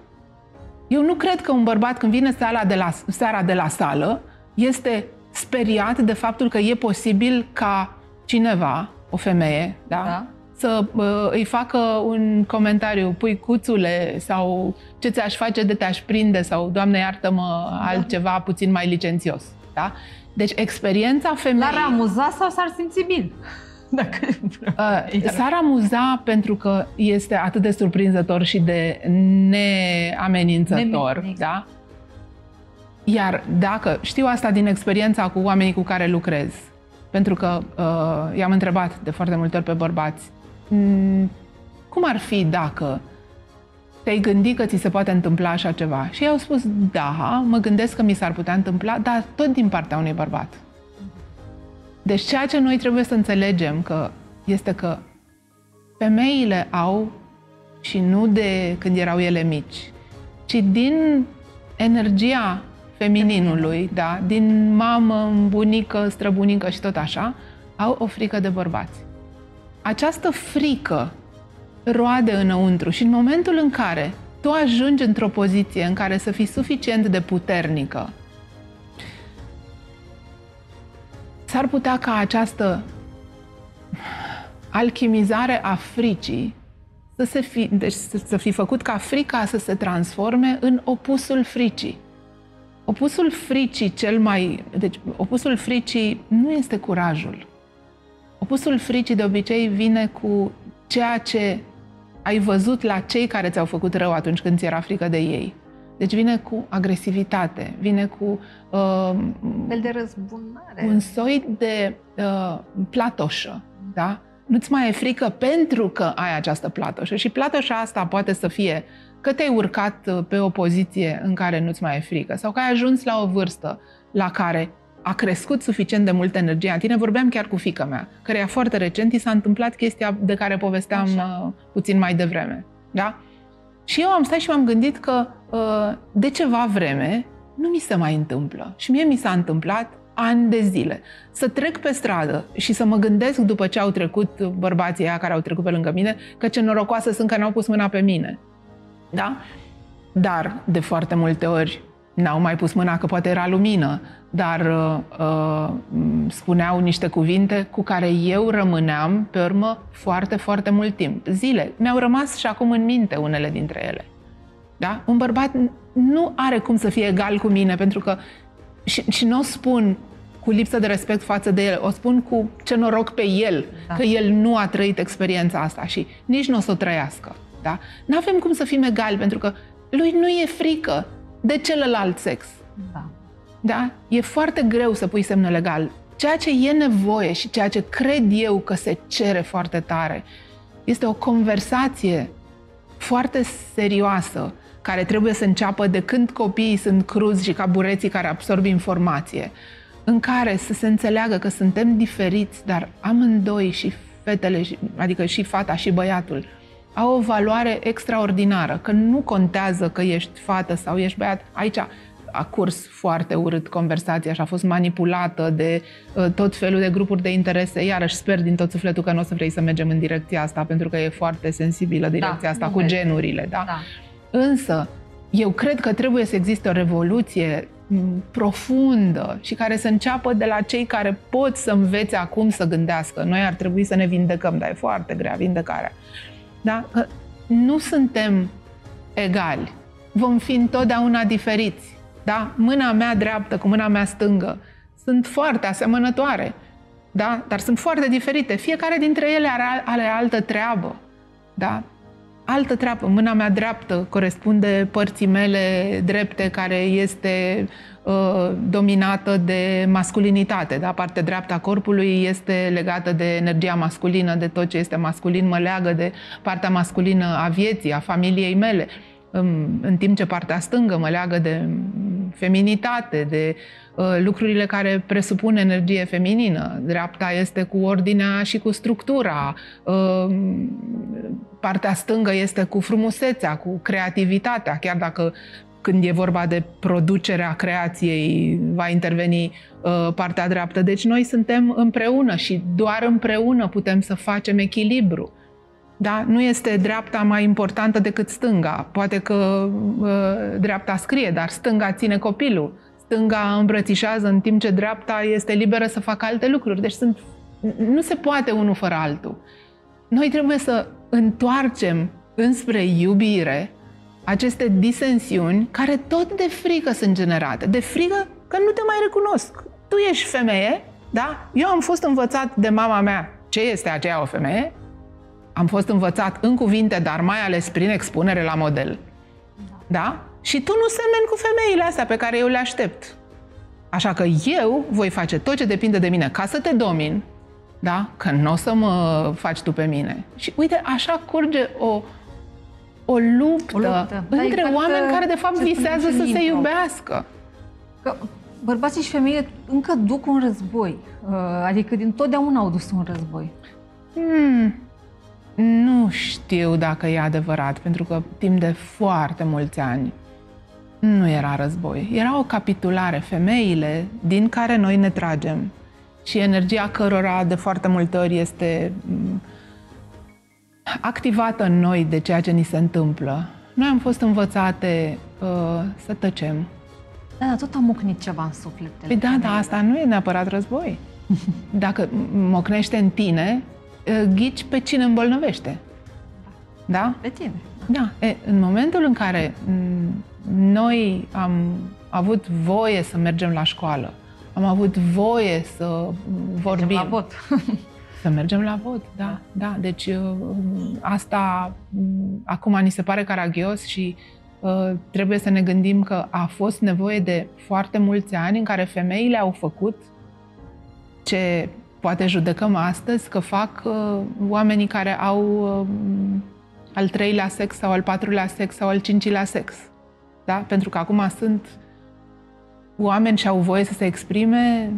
Eu nu cred că un bărbat când vine seara de la, seara de la sală este speriat de faptul că e posibil ca cineva, o femeie, da? da să uh, îi facă un comentariu, pui cuțule sau ce ți-aș face de te-aș prinde sau, Doamne iartă-mă, da. altceva puțin mai licențios. Da? Deci experiența femeii... L-ar amuza sau s-ar simți bine? Dacă... Uh, s-ar amuza pentru că este atât de surprinzător și de neamenințător. Nemic. Da? Iar dacă știu asta din experiența cu oamenii cu care lucrez, pentru că uh, i-am întrebat de foarte multe ori pe bărbați, Mm, cum ar fi dacă te-ai gândit că ți se poate întâmpla așa ceva? Și ei au spus, da, mă gândesc că mi s-ar putea întâmpla, dar tot din partea unui bărbat. Deci ceea ce noi trebuie să înțelegem că este că femeile au, și nu de când erau ele mici, ci din energia femininului, da, din mamă, bunică, străbunică și tot așa, au o frică de bărbați această frică roade înăuntru și în momentul în care tu ajungi într-o poziție în care să fii suficient de puternică, s-ar putea ca această alchimizare a fricii să, se fi, deci să, să fi făcut ca frica să se transforme în opusul fricii. Opusul fricii cel mai... Deci, opusul fricii nu este curajul. Opusul fricii de obicei vine cu ceea ce ai văzut la cei care ți-au făcut rău atunci când ți era frică de ei. Deci vine cu agresivitate, vine cu... Uh, fel de răzbunare. Un soi de uh, platoșă, da? Nu-ți mai e frică pentru că ai această platoșă. Și platoșa asta poate să fie că te-ai urcat uh, pe o poziție în care nu-ți mai e frică sau că ai ajuns la o vârstă la care a crescut suficient de multă energie în tine. Vorbeam chiar cu fica mea, care foarte recent i s-a întâmplat chestia de care povesteam Așa. Uh, puțin mai devreme. Da? Și eu am stat și m-am gândit că uh, de ceva vreme nu mi se mai întâmplă. Și mie mi s-a întâmplat ani de zile. Să trec pe stradă și să mă gândesc după ce au trecut bărbații aia care au trecut pe lângă mine, că ce norocoasă sunt că n-au pus mâna pe mine. Da? Dar, de foarte multe ori, n-au mai pus mâna că poate era lumină, dar uh, uh, spuneau niște cuvinte cu care eu rămâneam pe urmă foarte, foarte mult timp. Zile. Mi-au rămas și acum în minte unele dintre ele. Da? Un bărbat nu are cum să fie egal cu mine, pentru că și, și nu o spun cu lipsă de respect față de el, o spun cu ce noroc pe el, da. că el nu a trăit experiența asta și nici nu o să o trăiască. Da? Nu avem cum să fim egali, pentru că lui nu e frică de celălalt sex. Da. Da? E foarte greu să pui semnul legal. Ceea ce e nevoie și ceea ce cred eu că se cere foarte tare este o conversație foarte serioasă care trebuie să înceapă de când copiii sunt cruzi și ca bureții care absorb informație, în care să se înțeleagă că suntem diferiți, dar amândoi și fetele, adică și fata și băiatul, au o valoare extraordinară, că nu contează că ești fată sau ești băiat. Aici a curs foarte urât conversația și a fost manipulată de uh, tot felul de grupuri de interese. Iarăși sper din tot sufletul că nu o să vrei să mergem în direcția asta, pentru că e foarte sensibilă direcția da, asta cu vezi. genurile. Da? da? Însă, eu cred că trebuie să existe o revoluție profundă și care să înceapă de la cei care pot să învețe acum să gândească. Noi ar trebui să ne vindecăm, dar e foarte grea vindecarea. Da? Că nu suntem egali. Vom fi întotdeauna diferiți. Da? Mâna mea dreaptă cu mâna mea stângă sunt foarte asemănătoare. Da? Dar sunt foarte diferite. Fiecare dintre ele are, are altă treabă. Da? Altă treabă. Mâna mea dreaptă corespunde părții mele drepte, care este uh, dominată de masculinitate. Da? Partea dreaptă a corpului este legată de energia masculină, de tot ce este masculin mă leagă de partea masculină a vieții, a familiei mele. În timp ce partea stângă mă leagă de feminitate, de uh, lucrurile care presupun energie feminină. Dreapta este cu ordinea și cu structura. Uh, partea stângă este cu frumusețea, cu creativitatea, chiar dacă când e vorba de producerea creației, va interveni uh, partea dreaptă. Deci noi suntem împreună și doar împreună putem să facem echilibru. Da? Nu este dreapta mai importantă decât stânga. Poate că uh, dreapta scrie, dar stânga ține copilul. Stânga îmbrățișează în timp ce dreapta este liberă să facă alte lucruri. Deci sunt, nu se poate unul fără altul. Noi trebuie să întoarcem înspre iubire aceste disensiuni care tot de frică sunt generate. De frică că nu te mai recunosc. Tu ești femeie, da? Eu am fost învățat de mama mea ce este aceea o femeie, am fost învățat în cuvinte, dar mai ales prin expunere la model. Da? Și tu nu semeni cu femeile astea pe care eu le aștept. Așa că eu voi face tot ce depinde de mine ca să te domin, da? Că nu o să mă faci tu pe mine. Și uite, așa curge o, o luptă, o luptă. Da, între da, oameni care de fapt visează să se iubească. Că bărbații și femeile încă duc un război. Uh, adică din totdeauna au dus un război. Hmm. Nu știu dacă e adevărat, pentru că timp de foarte mulți ani nu era război. Era o capitulare. Femeile din care noi ne tragem și energia cărora de foarte multe ori este mm, activată în noi de ceea ce ni se întâmplă. Noi am fost învățate uh, să tăcem. Da, dar tot am mucnit ceva în suflet. Păi da, dar asta nu e neapărat război. Dacă mocnește în tine, uh, ghici pe cine îmbolnăvește. Da? Pe tine. Da. E, în momentul în care mm, noi am avut voie să mergem la școală, am avut voie să vorbim. Mergem la vot. Să mergem la vot, da, da. Deci uh, asta mm, acum ni se pare caragios și uh, trebuie să ne gândim că a fost nevoie de foarte mulți ani în care femeile au făcut ce poate judecăm astăzi că fac uh, oamenii care au uh, al treilea sex sau al patrulea sex sau al cincilea sex. Da? Pentru că acum sunt oameni și au voie să se exprime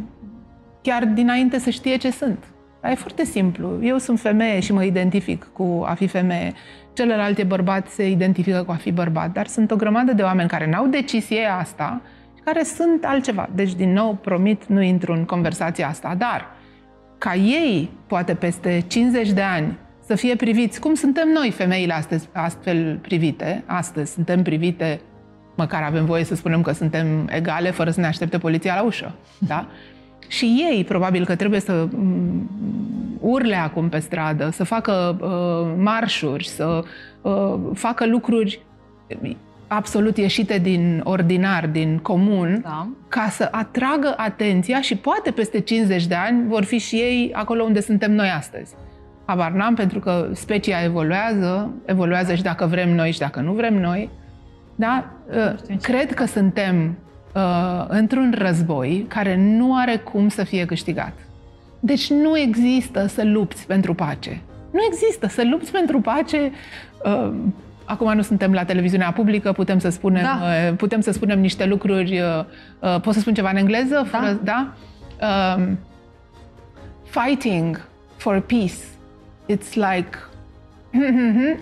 chiar dinainte să știe ce sunt. Dar e foarte simplu. Eu sunt femeie și mă identific cu a fi femeie. Celălalt e bărbat, se identifică cu a fi bărbat. Dar sunt o grămadă de oameni care n-au decis ei asta și care sunt altceva. Deci, din nou, promit, nu intru în conversația asta. Dar, ca ei, poate peste 50 de ani, să fie priviți, cum suntem noi, femeile, astăzi, astfel privite, astăzi suntem privite măcar avem voie să spunem că suntem egale fără să ne aștepte poliția la ușă. Da? Și ei probabil că trebuie să mm, urle acum pe stradă, să facă uh, marșuri, să uh, facă lucruri absolut ieșite din ordinar, din comun, da. ca să atragă atenția și poate peste 50 de ani vor fi și ei acolo unde suntem noi astăzi. Abar n-am, pentru că specia evoluează, evoluează și dacă vrem noi și dacă nu vrem noi. Da? Uh, cred că suntem uh, într-un război care nu are cum să fie câștigat. Deci nu există să lupți pentru pace. Nu există să lupți pentru pace uh, acum nu suntem la televiziunea publică, putem să spunem, Da. uh, putem să spunem niște lucruri. uh, uh, Pot să spun ceva în engleză? Da. Fără, da? Um, fighting for peace. It's like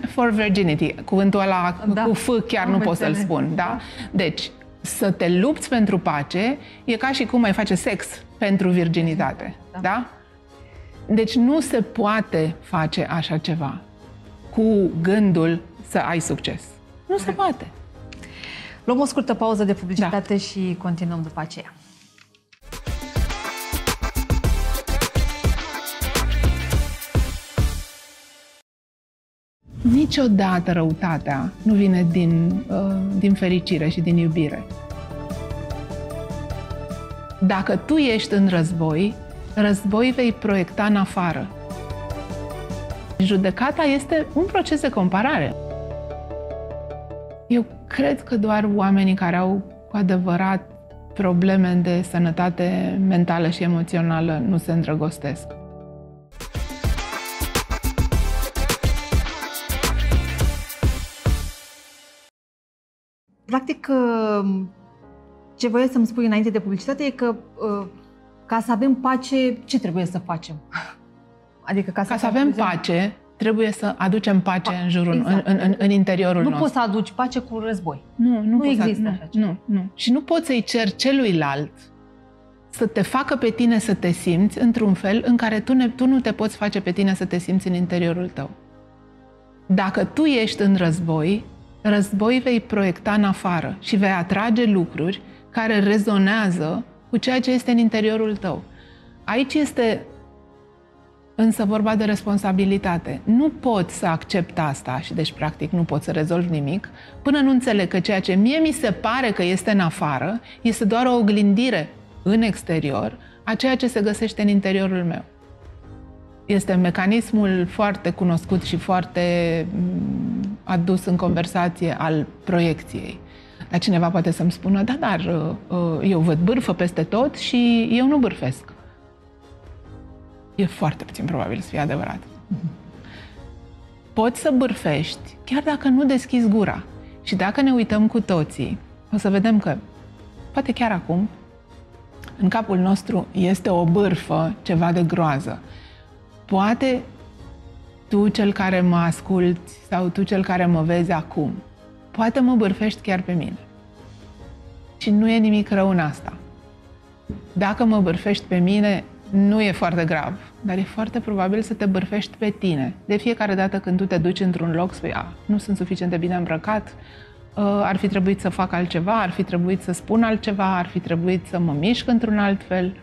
for virginity. Cuvântul ăla Da. cu F chiar Am nu pot să-l înțeles. spun, da? Deci, să te lupți pentru pace e ca și cum ai face sex pentru virginitate, Da. da? Deci nu se poate face așa ceva cu gândul să ai succes. Nu se poate. Luăm o scurtă pauză de publicitate da. și continuăm după aceea. Niciodată răutatea nu vine din, uh, din fericire și din iubire. Dacă tu ești în război, război vei proiecta în afară. Judecata este un proces de comparare. Eu cred că doar oamenii care au cu adevărat probleme de sănătate mentală și emoțională nu se îndrăgostesc. Practic, uh, ce voiai să-mi spui înainte de publicitate e că uh, ca să avem pace, ce trebuie să facem? Adică ca să, Ca să avem pace, trebuie să aducem pace Pa- în jurul, exact. în, în, în interiorul Nu nostru. poți să aduci pace cu război. Nu, nu, poți există să, așa ceva. nu, nu, nu. Și nu poți să-i ceri celuilalt să te facă pe tine să te simți într-un fel în care tu, ne, tu nu te poți face pe tine să te simți în interiorul tău. Dacă tu ești în război, război vei proiecta în afară și vei atrage lucruri care rezonează cu ceea ce este în interiorul tău. Aici este însă vorba de responsabilitate. Nu pot să accept asta și deci practic nu pot să rezolv nimic până nu înțeleg că ceea ce mie mi se pare că este în afară este doar o oglindire în exterior a ceea ce se găsește în interiorul meu. Este mecanismul foarte cunoscut și foarte mm, adus în conversație al proiecției. Dar cineva poate să-mi spună, da, dar uh, uh, eu văd bârfă peste tot și eu nu bârfesc. E foarte puțin probabil să fie adevărat. Poți să bârfești chiar dacă nu deschizi gura. Și dacă ne uităm cu toții, o să vedem că, poate chiar acum, în capul nostru este o bârfă, ceva de groază. Poate tu, cel care mă asculți, sau tu, cel care mă vezi acum, poate mă bârfești chiar pe mine. Și nu e nimic rău în asta. Dacă mă bârfești pe mine, nu e foarte grav, dar e foarte probabil să te bârfești pe tine. De fiecare dată când tu te duci într-un loc, spui, a, nu sunt suficient de bine îmbrăcat, uh, ar fi trebuit să fac altceva, ar fi trebuit să spun altceva, ar fi trebuit să mă mișc într-un alt fel.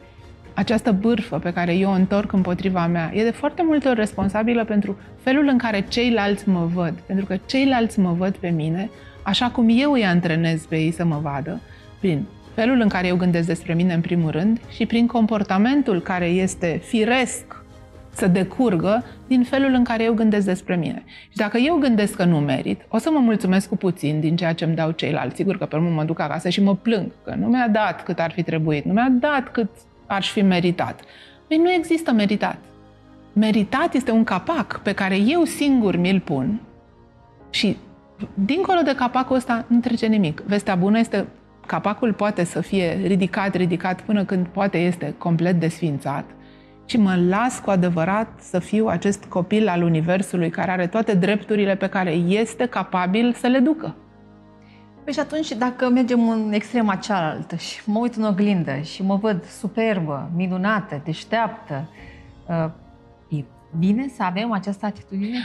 Această bârfă pe care eu o întorc împotriva mea e de foarte multe ori responsabilă pentru felul în care ceilalți mă văd. Pentru că ceilalți mă văd pe mine așa cum eu îi antrenez pe ei să mă vadă, prin felul în care eu gândesc despre mine în primul rând și prin comportamentul care este firesc să decurgă din felul în care eu gândesc despre mine. Și dacă eu gândesc că nu merit, o să mă mulțumesc cu puțin din ceea ce îmi dau ceilalți. Sigur că pe urmă mă duc acasă și mă plâng că nu mi-a dat cât ar fi trebuit, nu mi-a dat cât ar fi meritat. Păi nu există meritat. Meritat este un capac pe care eu singur mi-l pun și dincolo de capacul ăsta nu trece nimic. Vestea bună este capacul poate să fie ridicat, ridicat până când poate este complet desfințat și mă las cu adevărat să fiu acest copil al Universului care are toate drepturile pe care este capabil să le ducă. Păi și atunci, dacă mergem în extrema cealaltă și mă uit în oglindă și mă văd superbă, minunată, deșteaptă, uh, e bine să avem această atitudine?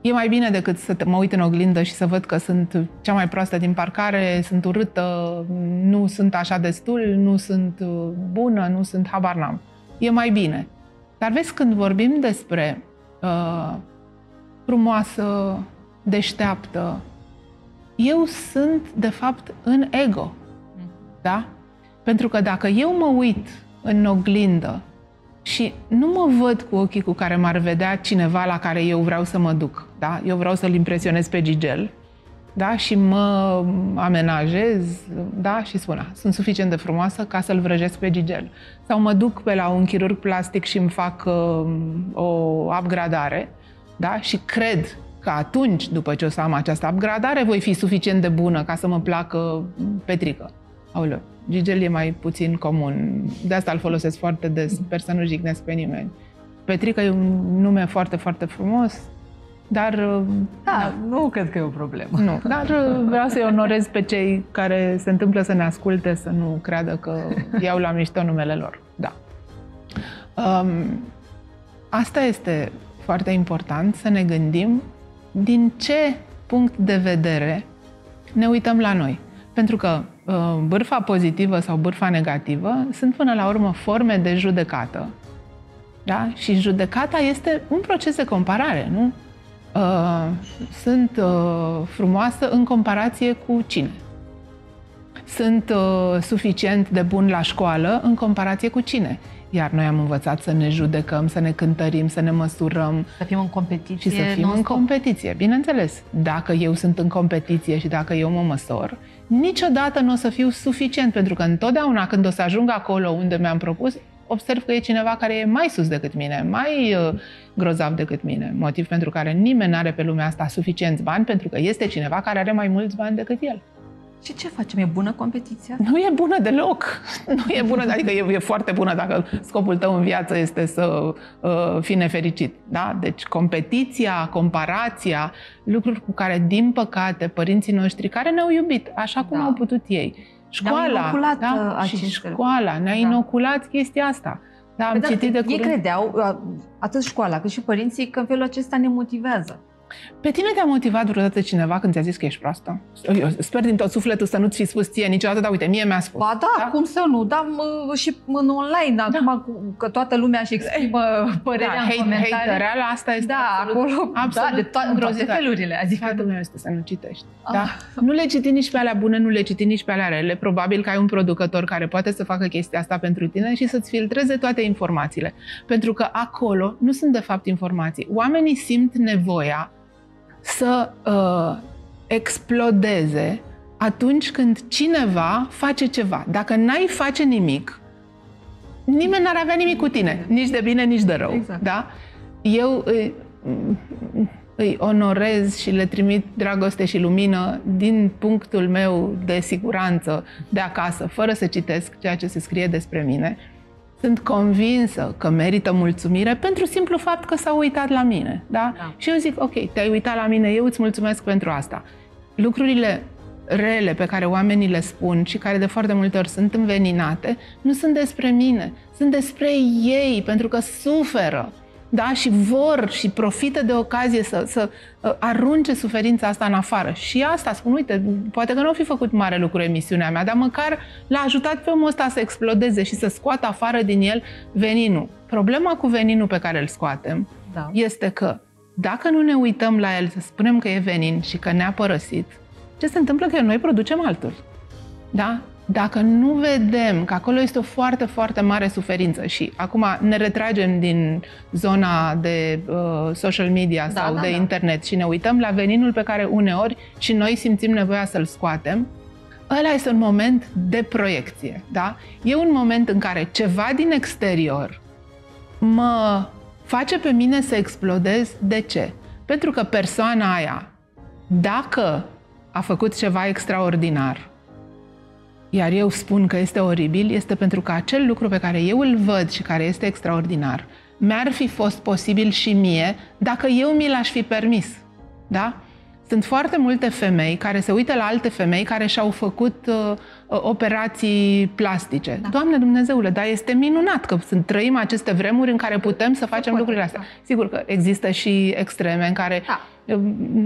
E mai bine decât să te- mă uit în oglindă și să văd că sunt cea mai proastă din parcare, sunt urâtă, nu sunt așa destul, nu sunt uh, bună, nu sunt habar n-am. E mai bine. Dar vezi, când vorbim despre uh, frumoasă, deșteaptă, eu sunt, de fapt, în ego. Da? Pentru că dacă eu mă uit în oglindă și nu mă văd cu ochii cu care m-ar vedea cineva la care eu vreau să mă duc, da? Eu vreau să-l impresionez pe Gigel, da? Și mă amenajez, da? Și spun, "Ah, sunt suficient de frumoasă ca să-l vrăjesc pe Gigel. Sau mă duc pe la un chirurg plastic și îmi fac uh, o upgradare, da? Și cred că atunci, după ce o să am această upgradare, voi fi suficient de bună ca să mă placă Petrică. Aoleu, Gigel e mai puțin comun. De asta îl folosesc foarte des. Sper să nu jignesc pe nimeni. Petrică e un nume foarte, foarte frumos, dar... Uh, da, nu cred că e o problemă. Nu, dar uh, vreau să-i onorez pe cei care se întâmplă să ne asculte, să nu creadă că iau la mișto numele lor. Da. Um, asta este foarte important, să ne gândim din ce punct de vedere ne uităm la noi. Pentru că uh, bârfa pozitivă sau bârfa negativă sunt până la urmă forme de judecată. Da? Și judecata este un proces de comparare, nu? Uh, sunt uh, frumoasă în comparație cu cine? Sunt uh, suficient de bun la școală în comparație cu cine? Iar noi am învățat să ne judecăm, să ne cântărim, să ne măsurăm. Să fim în competiție. Și să fim în competiție, bineînțeles. Dacă eu sunt în competiție și dacă eu mă măsor, niciodată nu o să fiu suficient, pentru că întotdeauna când o să ajung acolo unde mi-am propus, observ că e cineva care e mai sus decât mine, mai uh, grozav decât mine. Motiv pentru care nimeni nu are pe lumea asta suficienți bani, pentru că este cineva care are mai mulți bani decât el. Și ce facem? E bună competiția? Nu e bună deloc. Nu e bună, adică e, e foarte bună dacă scopul tău în viață este să uh, fii nefericit. Da? Deci competiția, comparația, lucruri cu care, din păcate, părinții noștri care ne-au iubit așa cum da. au putut ei, școala, da? Uh, și școala ne-a da. inoculat chestia asta. Da, am păi, citit de curând. Ei credeau, uh, atât școala cât și părinții, că în felul acesta ne motivează. Pe tine te-a motivat vreodată cineva când ți-a zis că ești proastă? Eu sper din tot sufletul să nu-ți fi spus ție niciodată, dar uite, mie mi-a spus. Ba da, da? cum să nu, dar și în online, da. acum că toată lumea își exprimă părerea da, în hate, comentarii. Hate asta este da, absolut, acolo, absolut da, de to- toate felurile. Adică... Sfatul meu este să nu citești. Ah. Da? Nu le citi nici pe alea bune, nu le citi nici pe alea rele. Probabil că ai un producător care poate să facă chestia asta pentru tine și să-ți filtreze toate informațiile. Pentru că acolo nu sunt de fapt informații. Oamenii simt nevoia să uh, explodeze atunci când cineva face ceva. Dacă n-ai face nimic, nimeni n-ar avea nimic cu tine, nici de bine, nici de rău. Exact. Da? Eu îi, îi onorez și le trimit dragoste și lumină din punctul meu de siguranță de acasă, fără să citesc ceea ce se scrie despre mine sunt convinsă că merită mulțumire pentru simplu fapt că s-au uitat la mine. Da? da? Și eu zic, ok, te-ai uitat la mine, eu îți mulțumesc pentru asta. Lucrurile rele pe care oamenii le spun și care de foarte multe ori sunt înveninate, nu sunt despre mine, sunt despre ei, pentru că suferă da? și vor și profită de ocazie să, să uh, arunce suferința asta în afară. Și asta spun, uite, poate că nu au fi făcut mare lucru emisiunea mea, dar măcar l-a ajutat pe omul ăsta să explodeze și să scoată afară din el veninul. Problema cu veninul pe care îl scoatem da. este că dacă nu ne uităm la el, să spunem că e venin și că ne-a părăsit, ce se întâmplă că noi producem altul. Da? Dacă nu vedem că acolo este o foarte, foarte mare suferință și acum ne retragem din zona de uh, social media da, sau da, de da. internet și ne uităm la veninul pe care uneori și noi simțim nevoia să-l scoatem, ăla este un moment de proiecție. Da? E un moment în care ceva din exterior mă face pe mine să explodez. De ce? Pentru că persoana aia, dacă a făcut ceva extraordinar, iar eu spun că este oribil, este pentru că acel lucru pe care eu îl văd și care este extraordinar, mi-ar fi fost posibil și mie dacă eu mi l-aș fi permis. Da? Sunt foarte multe femei care se uită la alte femei care și-au făcut uh, operații plastice. Da. Doamne Dumnezeule, dar este minunat că sunt, trăim aceste vremuri în care putem să facem lucrurile astea. Da. Sigur că există și extreme în care da.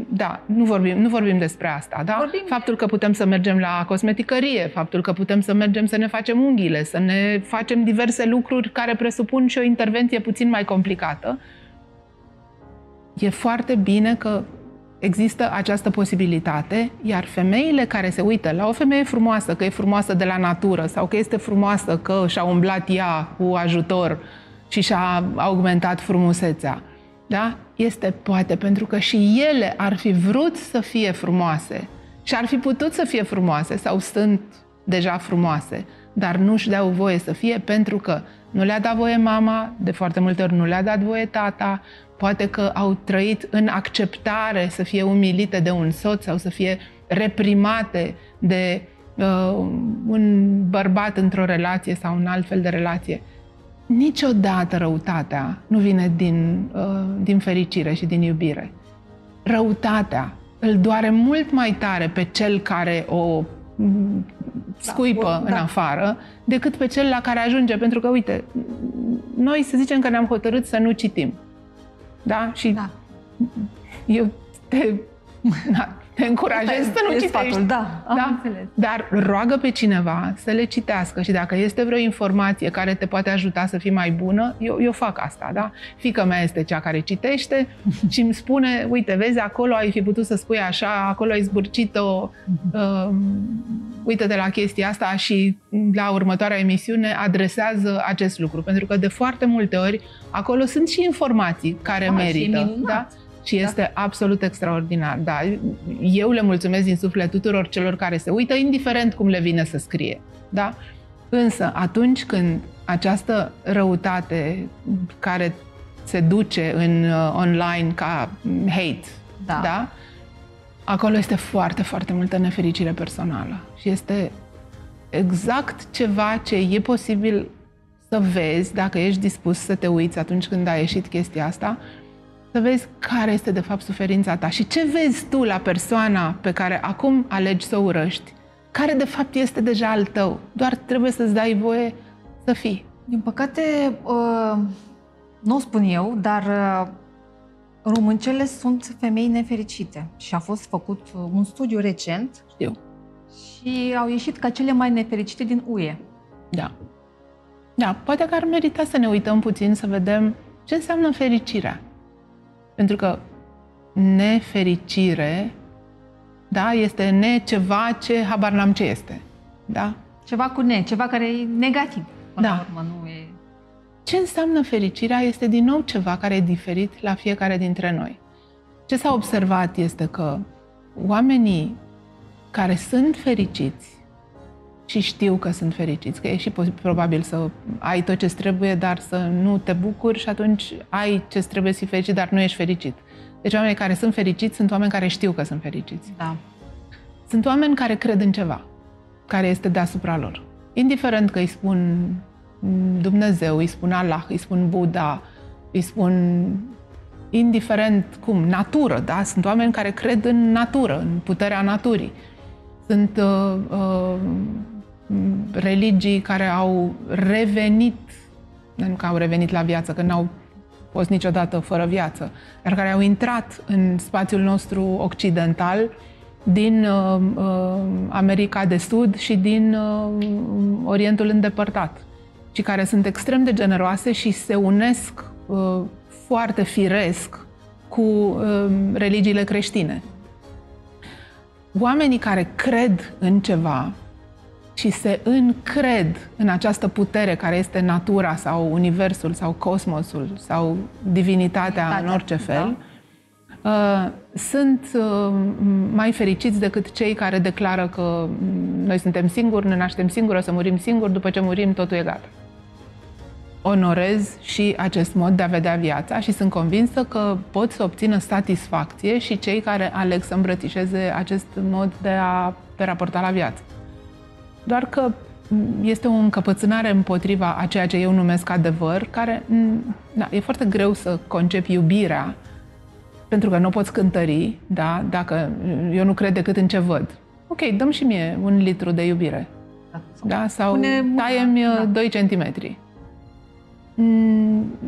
Da, nu vorbim, nu vorbim despre asta, da? Vorbim. Faptul că putem să mergem la cosmeticărie, faptul că putem să mergem să ne facem unghiile, să ne facem diverse lucruri care presupun și o intervenție puțin mai complicată. E foarte bine că există această posibilitate, iar femeile care se uită la o femeie frumoasă, că e frumoasă de la natură sau că este frumoasă că și-a umblat ea cu ajutor și și-a augmentat frumusețea, da? Este poate pentru că și ele ar fi vrut să fie frumoase și ar fi putut să fie frumoase sau sunt deja frumoase, dar nu își dau voie să fie pentru că nu le-a dat voie mama, de foarte multe ori nu le-a dat voie tata, poate că au trăit în acceptare să fie umilite de un soț sau să fie reprimate de uh, un bărbat într-o relație sau un alt fel de relație. Niciodată răutatea nu vine din, uh, din fericire și din iubire. Răutatea îl doare mult mai tare pe cel care o mm, scuipă da, în da. afară decât pe cel la care ajunge. Pentru că, uite, noi să zicem că ne-am hotărât să nu citim. Da? Și da. eu te, te încurajez să nu citești. Sfatul, da, am da? Înțeles. Dar roagă pe cineva să le citească și dacă este vreo informație care te poate ajuta să fii mai bună, eu, eu fac asta, da? Fica mea este cea care citește și îmi spune, uite, vezi, acolo ai fi putut să spui așa, acolo ai zburcit-o, uh, uite de la chestia asta și la următoarea emisiune adresează acest lucru. Pentru că de foarte multe ori acolo sunt și informații care A, merită. Da? Și da. este da. absolut extraordinar. Da, eu le mulțumesc din suflet tuturor celor care se uită, indiferent cum le vine să scrie. Da? Însă, atunci când această răutate care se duce în uh, online ca hate, da. da? Acolo este foarte, foarte multă nefericire personală și este exact ceva ce e posibil să vezi dacă ești dispus să te uiți atunci când a ieșit chestia asta să vezi care este de fapt suferința ta și ce vezi tu la persoana pe care acum alegi să o urăști, care de fapt este deja al tău. Doar trebuie să-ți dai voie să fii. Din păcate, uh, nu o spun eu, dar uh, româncele sunt femei nefericite și a fost făcut un studiu recent. Știu. Și au ieșit ca cele mai nefericite din UE. Da. Da, poate că ar merita să ne uităm puțin să vedem ce înseamnă fericirea. Pentru că nefericire, da, este ne ceva ce habar n-am ce este. Da? Ceva cu ne, ceva care e negativ. Până da. la urmă, nu e... Ce înseamnă fericirea este din nou ceva care e diferit la fiecare dintre noi. Ce s-a observat este că oamenii care sunt fericiți și știu că sunt fericiți, că e și probabil să ai tot ce trebuie, dar să nu te bucuri și atunci ai ce trebuie să fii fericit, dar nu ești fericit. Deci oamenii care sunt fericiți sunt oameni care știu că sunt fericiți. Da. Sunt oameni care cred în ceva, care este deasupra lor. Indiferent că îi spun Dumnezeu, îi spun Allah, îi spun Buddha, îi spun indiferent cum, natură, da? Sunt oameni care cred în natură, în puterea naturii. Sunt uh, uh, religii care au revenit, nu că au revenit la viață, că n-au fost niciodată fără viață, dar care au intrat în spațiul nostru occidental din uh, uh, America de Sud și din uh, Orientul îndepărtat și care sunt extrem de generoase și se unesc uh, foarte firesc cu uh, religiile creștine. Oamenii care cred în ceva și se încred în această putere care este natura sau universul sau cosmosul sau divinitatea, divinitatea în orice fel, da. uh, sunt uh, mai fericiți decât cei care declară că noi suntem singuri, ne naștem singuri, o să murim singuri, după ce murim totul e gata. Onorez și acest mod de a vedea viața și sunt convinsă că pot să obțină satisfacție și cei care aleg să îmbrățișeze acest mod de a te raporta la viață. Doar că este o încăpățânare împotriva a ceea ce eu numesc adevăr, care da, e foarte greu să concepi iubirea, pentru că nu poți cântări, da, dacă eu nu cred decât în ce văd. Ok, dăm și mie un litru de iubire. Da? Sau taie-mi da. 2 centimetri.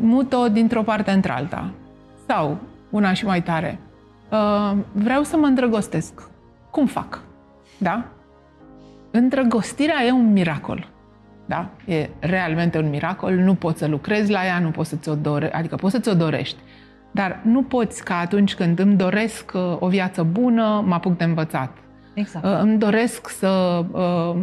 Mut-o dintr-o parte într-alta. Sau, una și mai tare, uh, vreau să mă îndrăgostesc. Cum fac? Da? Îndrăgostirea e un miracol. Da? E realmente un miracol, nu poți să lucrezi la ea, nu poți să ți-o dore, adică poți să ți-o dorești. Dar nu poți ca atunci când îmi doresc uh, o viață bună, mă apuc de învățat. Exact. Uh, îmi doresc să uh,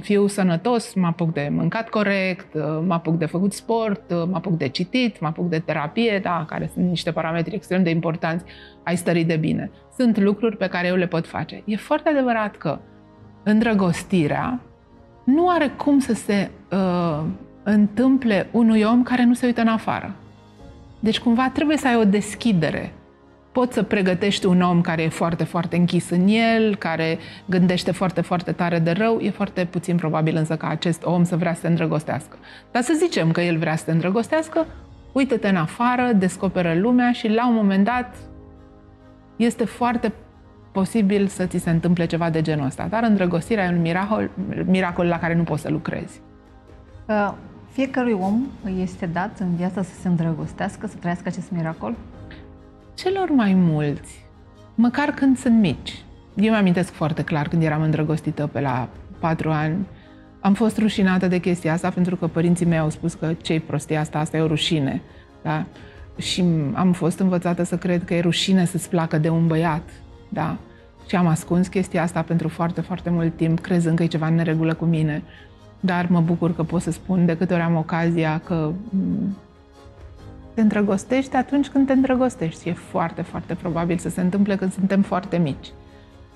fiu sănătos, mă apuc de mâncat corect, mă apuc de făcut sport, mă apuc de citit, mă apuc de terapie, da, care sunt niște parametri extrem de importanți ai stării de bine. Sunt lucruri pe care eu le pot face. E foarte adevărat că îndrăgostirea nu are cum să se uh, întâmple unui om care nu se uită în afară. Deci cumva trebuie să ai o deschidere. Poți să pregătești un om care e foarte, foarte închis în el, care gândește foarte, foarte tare de rău. E foarte puțin probabil însă ca acest om să vrea să te îndrăgostească. Dar să zicem că el vrea să te îndrăgostească, uită-te în afară, descoperă lumea și la un moment dat este foarte posibil să ți se întâmple ceva de genul ăsta. Dar îndrăgostirea e un miracol, miracol la care nu poți să lucrezi. Uh, fiecărui om îi este dat în viață să se îndrăgostească, să trăiască acest miracol? Celor mai mulți, măcar când sunt mici. Eu mi amintesc foarte clar când eram îndrăgostită pe la patru ani. Am fost rușinată de chestia asta pentru că părinții mei au spus că ce-i prostia asta, asta e o rușine. Da? Și am fost învățată să cred că e rușine să-ți placă de un băiat. Da? Și am ascuns chestia asta pentru foarte, foarte mult timp, crezând că e ceva în neregulă cu mine. Dar mă bucur că pot să spun de câte ori am ocazia că mm, te îndrăgostești atunci când te îndrăgostești. E foarte, foarte probabil să se întâmple când suntem foarte mici.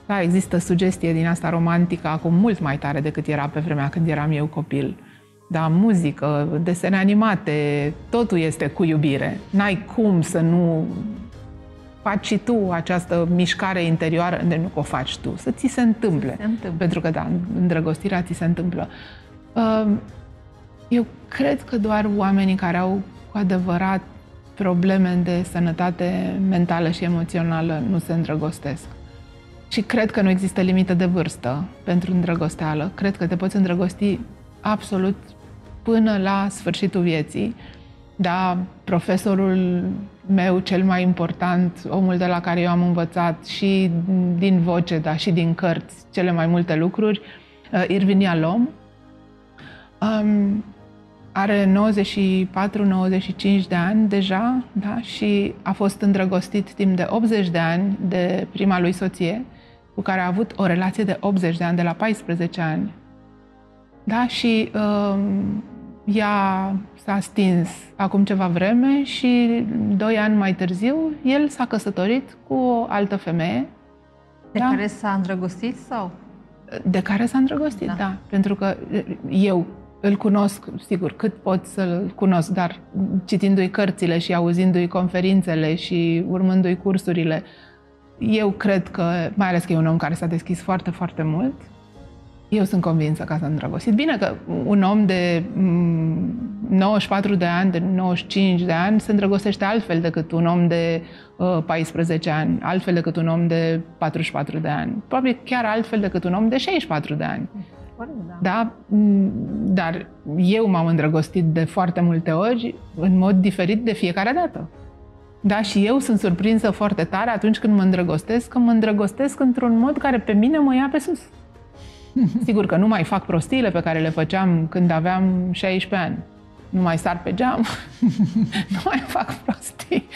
Da, există sugestie din asta romantică acum mult mai tare decât era pe vremea când eram eu copil. Da, muzică, desene animate, totul este cu iubire. N-ai cum să nu faci și tu această mișcare interioară, de nu o faci tu, să ți se întâmple. Se întâmplă. Pentru că, da, îndrăgostirea ți se întâmplă. Um, eu cred că doar oamenii care au cu adevărat probleme de sănătate mentală și emoțională nu se îndrăgostesc. Și cred că nu există limită de vârstă pentru îndrăgosteală. Cred că te poți îndrăgosti absolut până la sfârșitul vieții. Da, profesorul meu cel mai important, omul de la care eu am învățat și din voce, dar și din cărți, cele mai multe lucruri, uh, Irvin Yalom, um, are 94-95 de ani deja da? și a fost îndrăgostit timp de 80 de ani de prima lui soție, cu care a avut o relație de 80 de ani, de la 14 ani. Da? Și um, ea s-a stins acum ceva vreme și doi ani mai târziu el s-a căsătorit cu o altă femeie. De da? care s-a îndrăgostit sau? De care s-a îndrăgostit, da. da. Pentru că eu îl cunosc, sigur, cât pot să-l cunosc, dar citindu-i cărțile și auzindu-i conferințele și urmându-i cursurile, eu cred că, mai ales că e un om care s-a deschis foarte, foarte mult, eu sunt convinsă că s-a îndrăgostit. Bine că un om de 94 mm, de ani, de 95 de ani, se îndrăgostește altfel decât un om de uh, 14 ani, altfel decât un om de 44 de ani, probabil chiar altfel decât un om de 64 de ani. Da. da? Mm, dar eu m-am îndrăgostit de foarte multe ori, în mod diferit de fiecare dată. Da, și eu sunt surprinsă foarte tare atunci când mă îndrăgostesc, că mă îndrăgostesc într-un mod care pe mine mă ia pe sus. Sigur că nu mai fac prostiile pe care le făceam când aveam 16 ani. Nu mai sar pe geam, nu mai fac prostii.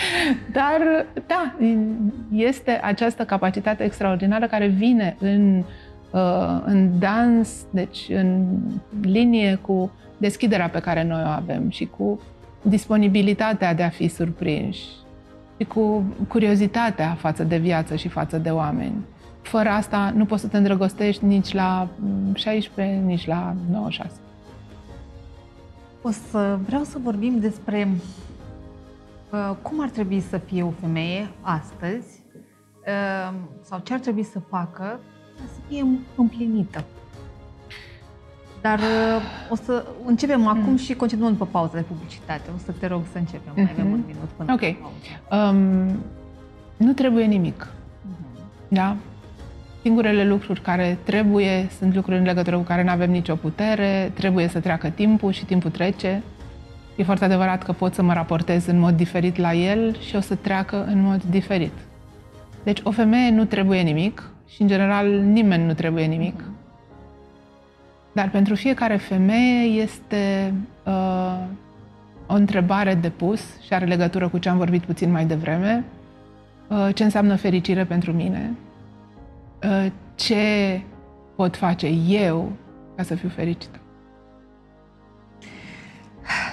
Dar, da, este această capacitate extraordinară care vine în, uh, în dans, deci în linie cu deschiderea pe care noi o avem și cu disponibilitatea de a fi surprinși și cu curiozitatea față de viață și față de oameni fără asta nu poți să te îndrăgostești nici la 16, mm, nici la 96. O să vreau să vorbim despre uh, cum ar trebui să fie o femeie astăzi uh, sau ce ar trebui să facă ca să fie împlinită. Dar uh, o să începem mm. acum și continuăm pe pauză de publicitate. O să te rog să începem. Mai mm-hmm. avem un minut până Ok. Um, nu trebuie nimic. Mm-hmm. Da? Singurele lucruri care trebuie sunt lucruri în legătură cu care nu avem nicio putere, trebuie să treacă timpul și timpul trece. E foarte adevărat că pot să mă raportez în mod diferit la el și o să treacă în mod diferit. Deci o femeie nu trebuie nimic și în general nimeni nu trebuie nimic. Dar pentru fiecare femeie este uh, o întrebare de pus și are legătură cu ce am vorbit puțin mai devreme. Uh, ce înseamnă fericire pentru mine? Uh, ce pot face eu ca să fiu fericită.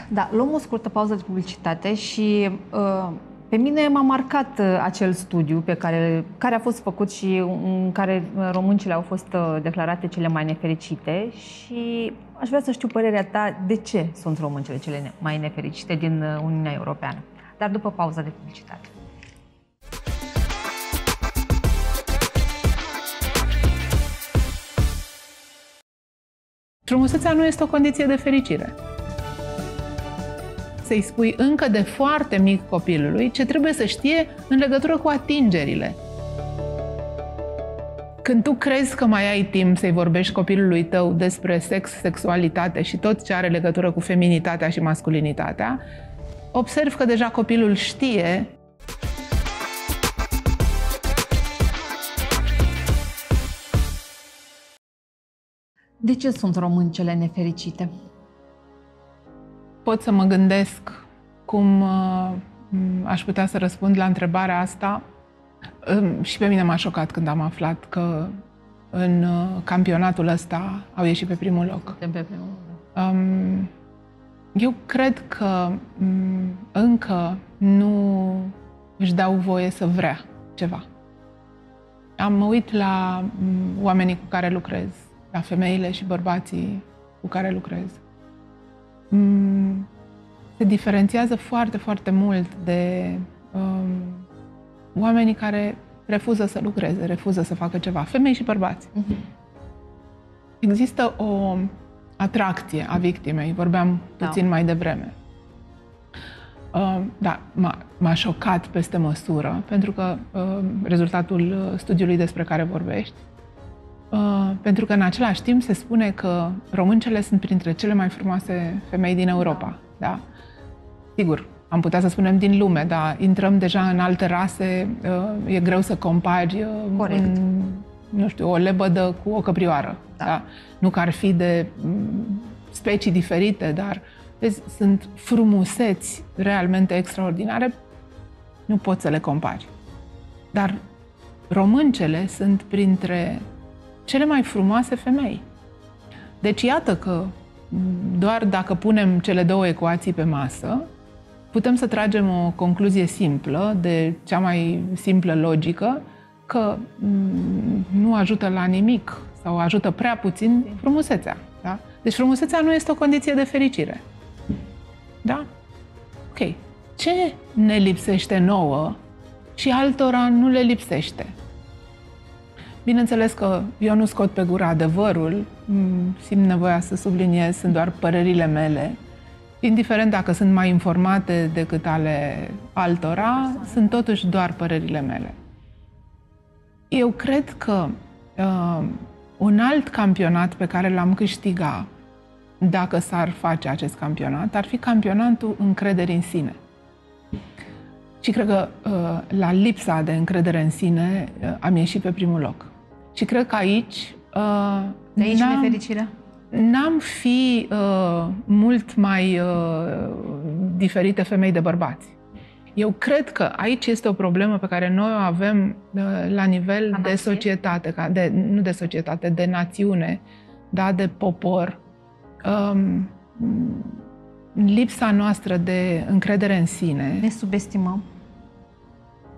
Da, luăm o scurtă pauză de publicitate și uh, Pe mine m-a marcat uh, acel studiu pe care, care a fost făcut și în care uh, româncile au fost uh, declarate cele mai nefericite și aș vrea să știu părerea ta de ce sunt româncile cele mai nefericite din Uniunea Europeană. Dar după pauza de publicitate. Frumusețea nu este o condiție de fericire să-i spui încă de foarte mic copilului ce trebuie să știe în legătură cu atingerile. Când tu crezi că mai ai timp să-i vorbești copilului tău despre sex, sexualitate și tot ce are legătură cu feminitatea și masculinitatea, observ că deja copilul știe De ce sunt româncele nefericite? pot să mă gândesc cum uh, aș putea să răspund la întrebarea asta. Și pe mine m-a șocat când am aflat că în uh, campionatul ăsta au ieșit pe primul loc. Pe primul loc. Um, eu cred că um, încă nu își dau voie să vrea ceva. Am mă uit la um, oamenii cu care lucrez, la femeile și bărbații cu care lucrez Mm, se diferențiază foarte, foarte mult de um, oamenii care refuză să lucreze, refuză să facă ceva, femei și bărbați. Uh-huh. Există o atracție a victimei, vorbeam da. puțin mai devreme. Uh, da, m-a, m-a șocat peste măsură, pentru că uh, rezultatul studiului despre care vorbești Uh, pentru că în același timp se spune că româncele sunt printre cele mai frumoase femei din Europa. Da? Sigur, am putea să spunem din lume, dar intrăm deja în alte rase, uh, e greu să compari uh, în, nu știu, o lebădă cu o căprioară. Da. Da? Nu că ar fi de mm, specii diferite, dar vezi, sunt frumuseți realmente extraordinare, nu poți să le compari. Dar româncele sunt printre cele mai frumoase femei. Deci iată că doar dacă punem cele două ecuații pe masă, putem să tragem o concluzie simplă, de cea mai simplă logică, că mm, nu ajută la nimic sau ajută prea puțin frumusețea. Da? Deci frumusețea nu este o condiție de fericire. Da? Ok. Ce ne lipsește nouă și altora nu le lipsește? Bineînțeles că eu nu scot pe gură adevărul, mm, simt nevoia să subliniez, sunt doar părerile mele. Indiferent dacă sunt mai informate decât ale altora, sunt totuși doar părerile mele. Eu cred că uh, un alt campionat pe care l-am câștigat, dacă s-ar face acest campionat, ar fi campionatul încrederii în sine. Și cred că uh, la lipsa de încredere în sine uh, am ieșit pe primul loc. Și cred că aici... Uh, de aici n-am, nefericirea? N-am fi uh, mult mai uh, diferite femei de bărbați. Eu cred că aici este o problemă pe care noi o avem uh, la nivel A de nație? societate, ca de, nu de societate, de națiune, da, de popor. Um, lipsa noastră de încredere în sine. Ne subestimăm.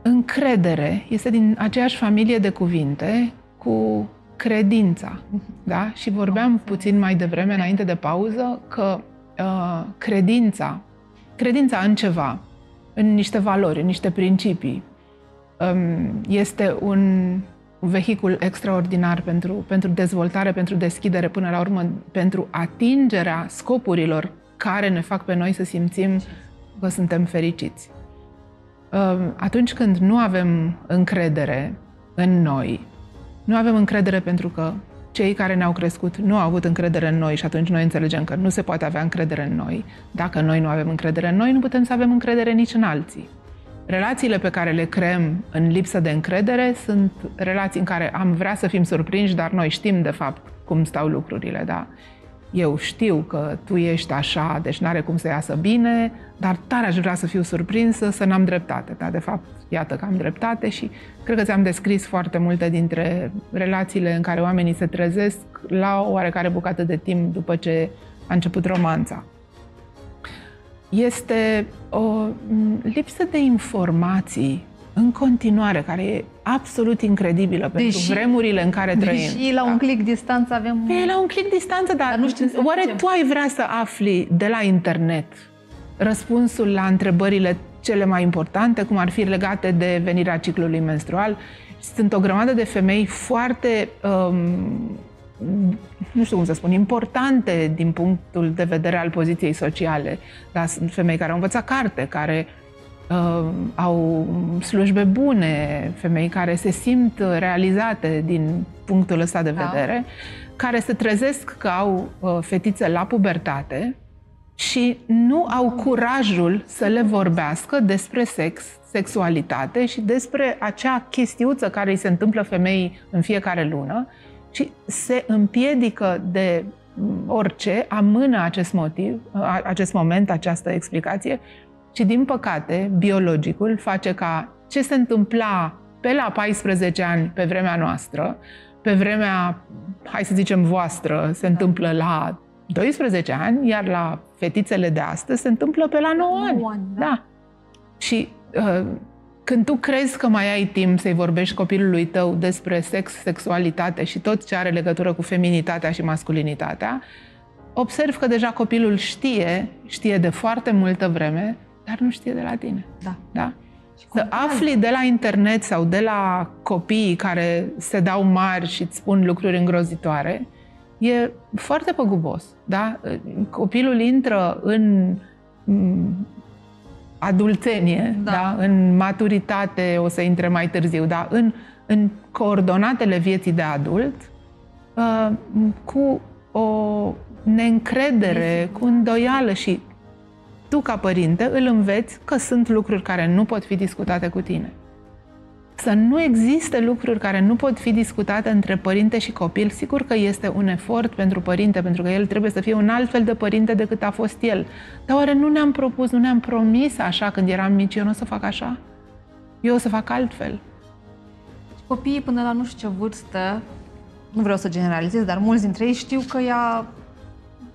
Încredere este din aceeași familie de cuvinte cu credința. Da? Și vorbeam puțin mai devreme, înainte de pauză, că uh, credința, credința în ceva, în niște valori, în niște principii, um, este un vehicul extraordinar pentru, pentru dezvoltare, pentru deschidere, până la urmă, pentru atingerea scopurilor care ne fac pe noi să simțim că suntem fericiți. Um, atunci când nu avem încredere în noi, nu avem încredere pentru că cei care ne-au crescut nu au avut încredere în noi și atunci noi înțelegem că nu se poate avea încredere în noi. Dacă noi nu avem încredere în noi, nu putem să avem încredere nici în alții. Relațiile pe care le creăm în lipsă de încredere sunt relații în care am vrea să fim surprinși, dar noi știm de fapt cum stau lucrurile, da? Eu știu că tu ești așa, deci n-are cum să iasă bine, dar tare aș vrea să fiu surprinsă să n-am dreptate, da? De fapt, iată că am dreptate și cred că ți-am descris foarte multe dintre relațiile în care oamenii se trezesc la o oarecare bucată de timp după ce a început romanța. este o lipsă de informații în continuare, care e absolut incredibilă pentru deși, vremurile în care trăim. Deși la un da. click distanță avem... E la un click distanță, dar, dar nu știu oare tu ai vrea să afli de la internet răspunsul la întrebările cele mai importante, cum ar fi legate de venirea ciclului menstrual? Sunt o grămadă de femei foarte um, nu știu cum să spun, importante din punctul de vedere al poziției sociale. Da, sunt femei care au învățat carte, care uh, au slujbe bune, femei care se simt realizate din punctul ăsta de da. vedere, da. care se trezesc că au uh, fetițe la pubertate și nu au curajul să le vorbească despre sex, sexualitate și despre acea chestiuță care îi se întâmplă femeii în fiecare lună și se împiedică de orice, amână acest motiv, acest moment, această explicație și, din păcate, biologicul face ca ce se întâmpla pe la 14 ani pe vremea noastră, pe vremea, hai să zicem, voastră, se întâmplă la 12 ani, iar la fetițele de astăzi se întâmplă pe la 9 ani. 9 ani da. da. Și uh, când tu crezi că mai ai timp să-i vorbești copilului tău despre sex, sexualitate și tot ce are legătură cu feminitatea și masculinitatea, observ că deja copilul știe, știe de foarte multă vreme, dar nu știe de la tine. Da. da? Să afli de la internet sau de la copiii care se dau mari și îți spun lucruri îngrozitoare, e foarte păgubos. Da? Copilul intră în adultenie, da. Da? în maturitate o să intre mai târziu, dar în, în coordonatele vieții de adult, uh, cu o neîncredere, cu îndoială și tu ca părinte îl înveți că sunt lucruri care nu pot fi discutate cu tine să nu existe lucruri care nu pot fi discutate între părinte și copil, sigur că este un efort pentru părinte, pentru că el trebuie să fie un alt fel de părinte decât a fost el. Dar oare nu ne-am propus, nu ne-am promis așa când eram mici, eu nu o să fac așa? Eu o să fac altfel. Copiii până la nu știu ce vârstă, nu vreau să generalizez, dar mulți dintre ei știu că ea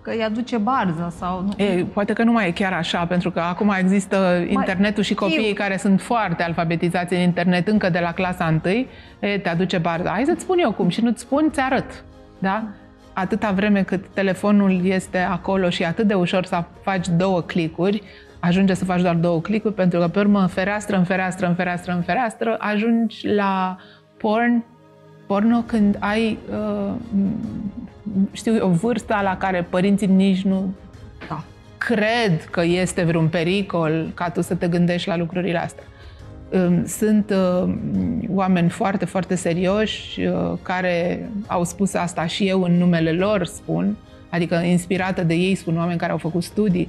că îi aduce barză sau nu. E, poate că nu mai e chiar așa, pentru că acum există internetul și copiii eu. care sunt foarte alfabetizați în internet încă de la clasa 1, e, te aduce barză. Hai să-ți spun eu cum și nu-ți spun, ți arăt. Da? Atâta vreme cât telefonul este acolo și atât de ușor să faci două clicuri, ajunge să faci doar două clicuri, pentru că pe urmă, fereastră în fereastră, în fereastră, în fereastră, ajungi la porn, porno când ai uh, știu eu, vârsta la care părinții nici nu da. cred că este vreun pericol ca tu să te gândești la lucrurile astea. Sunt uh, oameni foarte, foarte serioși uh, care au spus asta și eu în numele lor spun, adică inspirată de ei spun oameni care au făcut studii.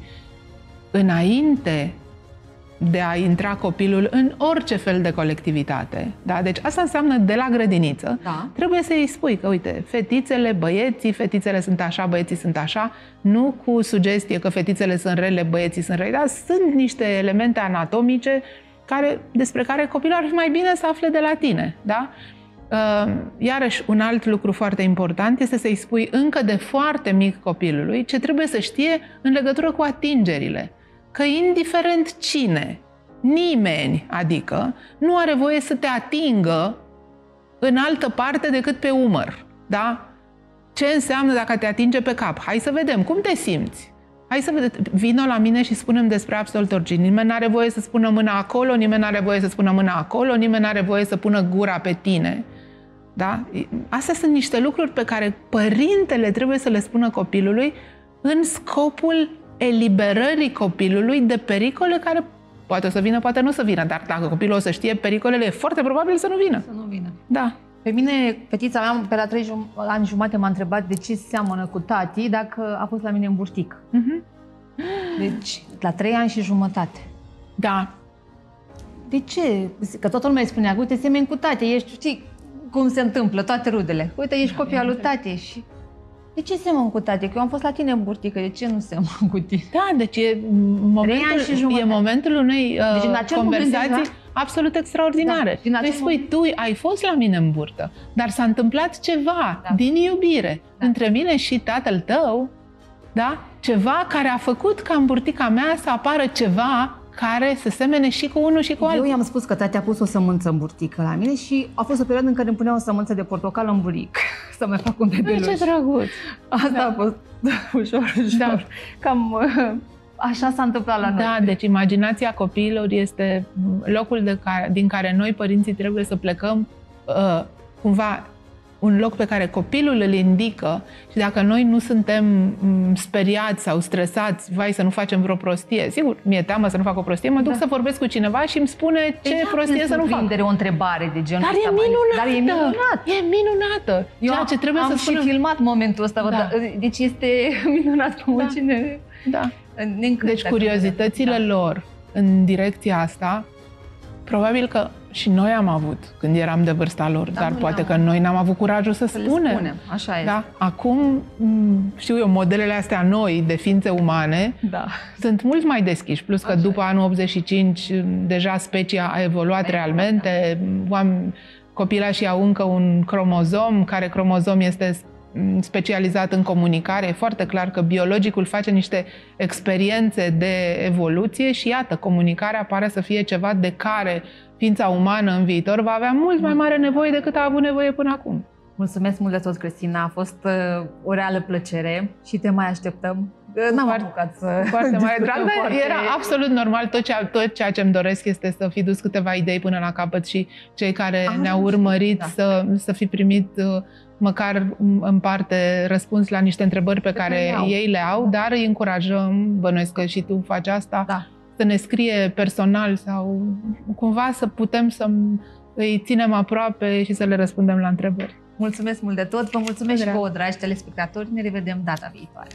Înainte de a intra copilul în orice fel de colectivitate. Da? Deci asta înseamnă de la grădiniță. Da. Trebuie să îi spui că, uite, fetițele, băieții, fetițele sunt așa, băieții sunt așa, nu cu sugestie că fetițele sunt rele, băieții sunt rele, dar sunt niște elemente anatomice care, despre care copilul ar fi mai bine să afle de la tine. Da? Uh, iarăși, un alt lucru foarte important este să-i spui încă de foarte mic copilului ce trebuie să știe în legătură cu atingerile că indiferent cine, nimeni, adică, nu are voie să te atingă în altă parte decât pe umăr. Da? Ce înseamnă dacă te atinge pe cap? Hai să vedem. Cum te simți? Hai să vedem. Vino la mine și spunem despre absolut orice. Nimeni nu are voie să spună mâna acolo, nimeni nu are voie să spună mâna acolo, nimeni nu are voie să pună gura pe tine. Da? Astea sunt niște lucruri pe care părintele trebuie să le spună copilului în scopul eliberării copilului de pericole care poate o să vină, poate nu să vină, dar dacă copilul o să știe pericolele, e foarte probabil să nu vină. Să nu vină. Da. Pe mine, fetița mea, pe la trei jum- ani jumate m-a întrebat de ce seamănă cu tati dacă a fost la mine în burtic. Uh-huh. Deci, la trei ani și jumătate. Da. De ce? Că toată lumea îi spunea, uite, semeni cu tati, ești, știi cum se întâmplă, toate rudele. Uite, ești da, copia lui tati și de ce semăn cu tati? Că eu am fost la tine în burtică, de ce nu semăn cu tine? Da, deci e momentul, și e momentul unei uh, deci, conversații deja, absolut extraordinare. Da, deci spui, moment... tu ai fost la mine în burtă, dar s-a întâmplat ceva da. din iubire da. între mine și tatăl tău Da? Ceva care a făcut ca în burtica mea să apară ceva care să semene și cu unul și cu altul. Eu i-am spus că tati a pus o sămânță în burtică la mine și a fost o perioadă în care îmi punea o sămânță de portocală în buric să mai fac un bebeluș. Ce drăguț! Asta da. a fost ușor, ușor. Da. Cam uh, așa s-a întâmplat la noi. Da, deci imaginația copiilor este locul de care, din care noi, părinții, trebuie să plecăm uh, cumva un loc pe care copilul îl indică și dacă noi nu suntem mm, speriați sau stresați, vai să nu facem vreo prostie, sigur, mi-e teamă să nu fac o prostie, mă duc da. să vorbesc cu cineva și îmi spune ce exact prostie să nu fac. o întrebare de genul Dar e minunată! Dar e minunat! E minunată! Eu Ceea ce trebuie am să spunem... și filmat momentul ăsta, da. da. deci este minunat cum da. cine... Da. Deci curiozitățile lor în direcția asta, probabil că și noi am avut când eram de vârsta lor, da, dar poate că noi n-am avut curajul să, să spunem. spunem. Așa este. Da? Acum, știu eu, modelele astea noi de ființe umane da. sunt mult mai deschiși, plus că Așa după e. anul 85 deja specia a evoluat Bine, realmente, da. copilașii au încă un cromozom, care cromozom este specializat în comunicare. E foarte clar că biologicul face niște experiențe de evoluție și iată, comunicarea pare să fie ceva de care ființa umană în viitor va avea mult mai mare nevoie decât a avut nevoie până acum. Mulțumesc mult de tot, Cristina. A fost uh, o reală plăcere și te mai așteptăm. N-am foarte, apucat să foarte mai drag, foarte... Era absolut normal. Tot, ceea, tot ceea ce îmi doresc este să fi dus câteva idei până la capăt și cei care ah, ne-au urmărit da. să, să fi primit uh, măcar în parte răspuns la niște întrebări pe, pe care, care ei le au, dar îi încurajăm, bănuiesc că și tu faci asta, da. să ne scrie personal sau cumva să putem să îi ținem aproape și să le răspundem la întrebări. Mulțumesc mult de tot, vă mulțumesc și vouă, dragi telespectatori, ne revedem data viitoare.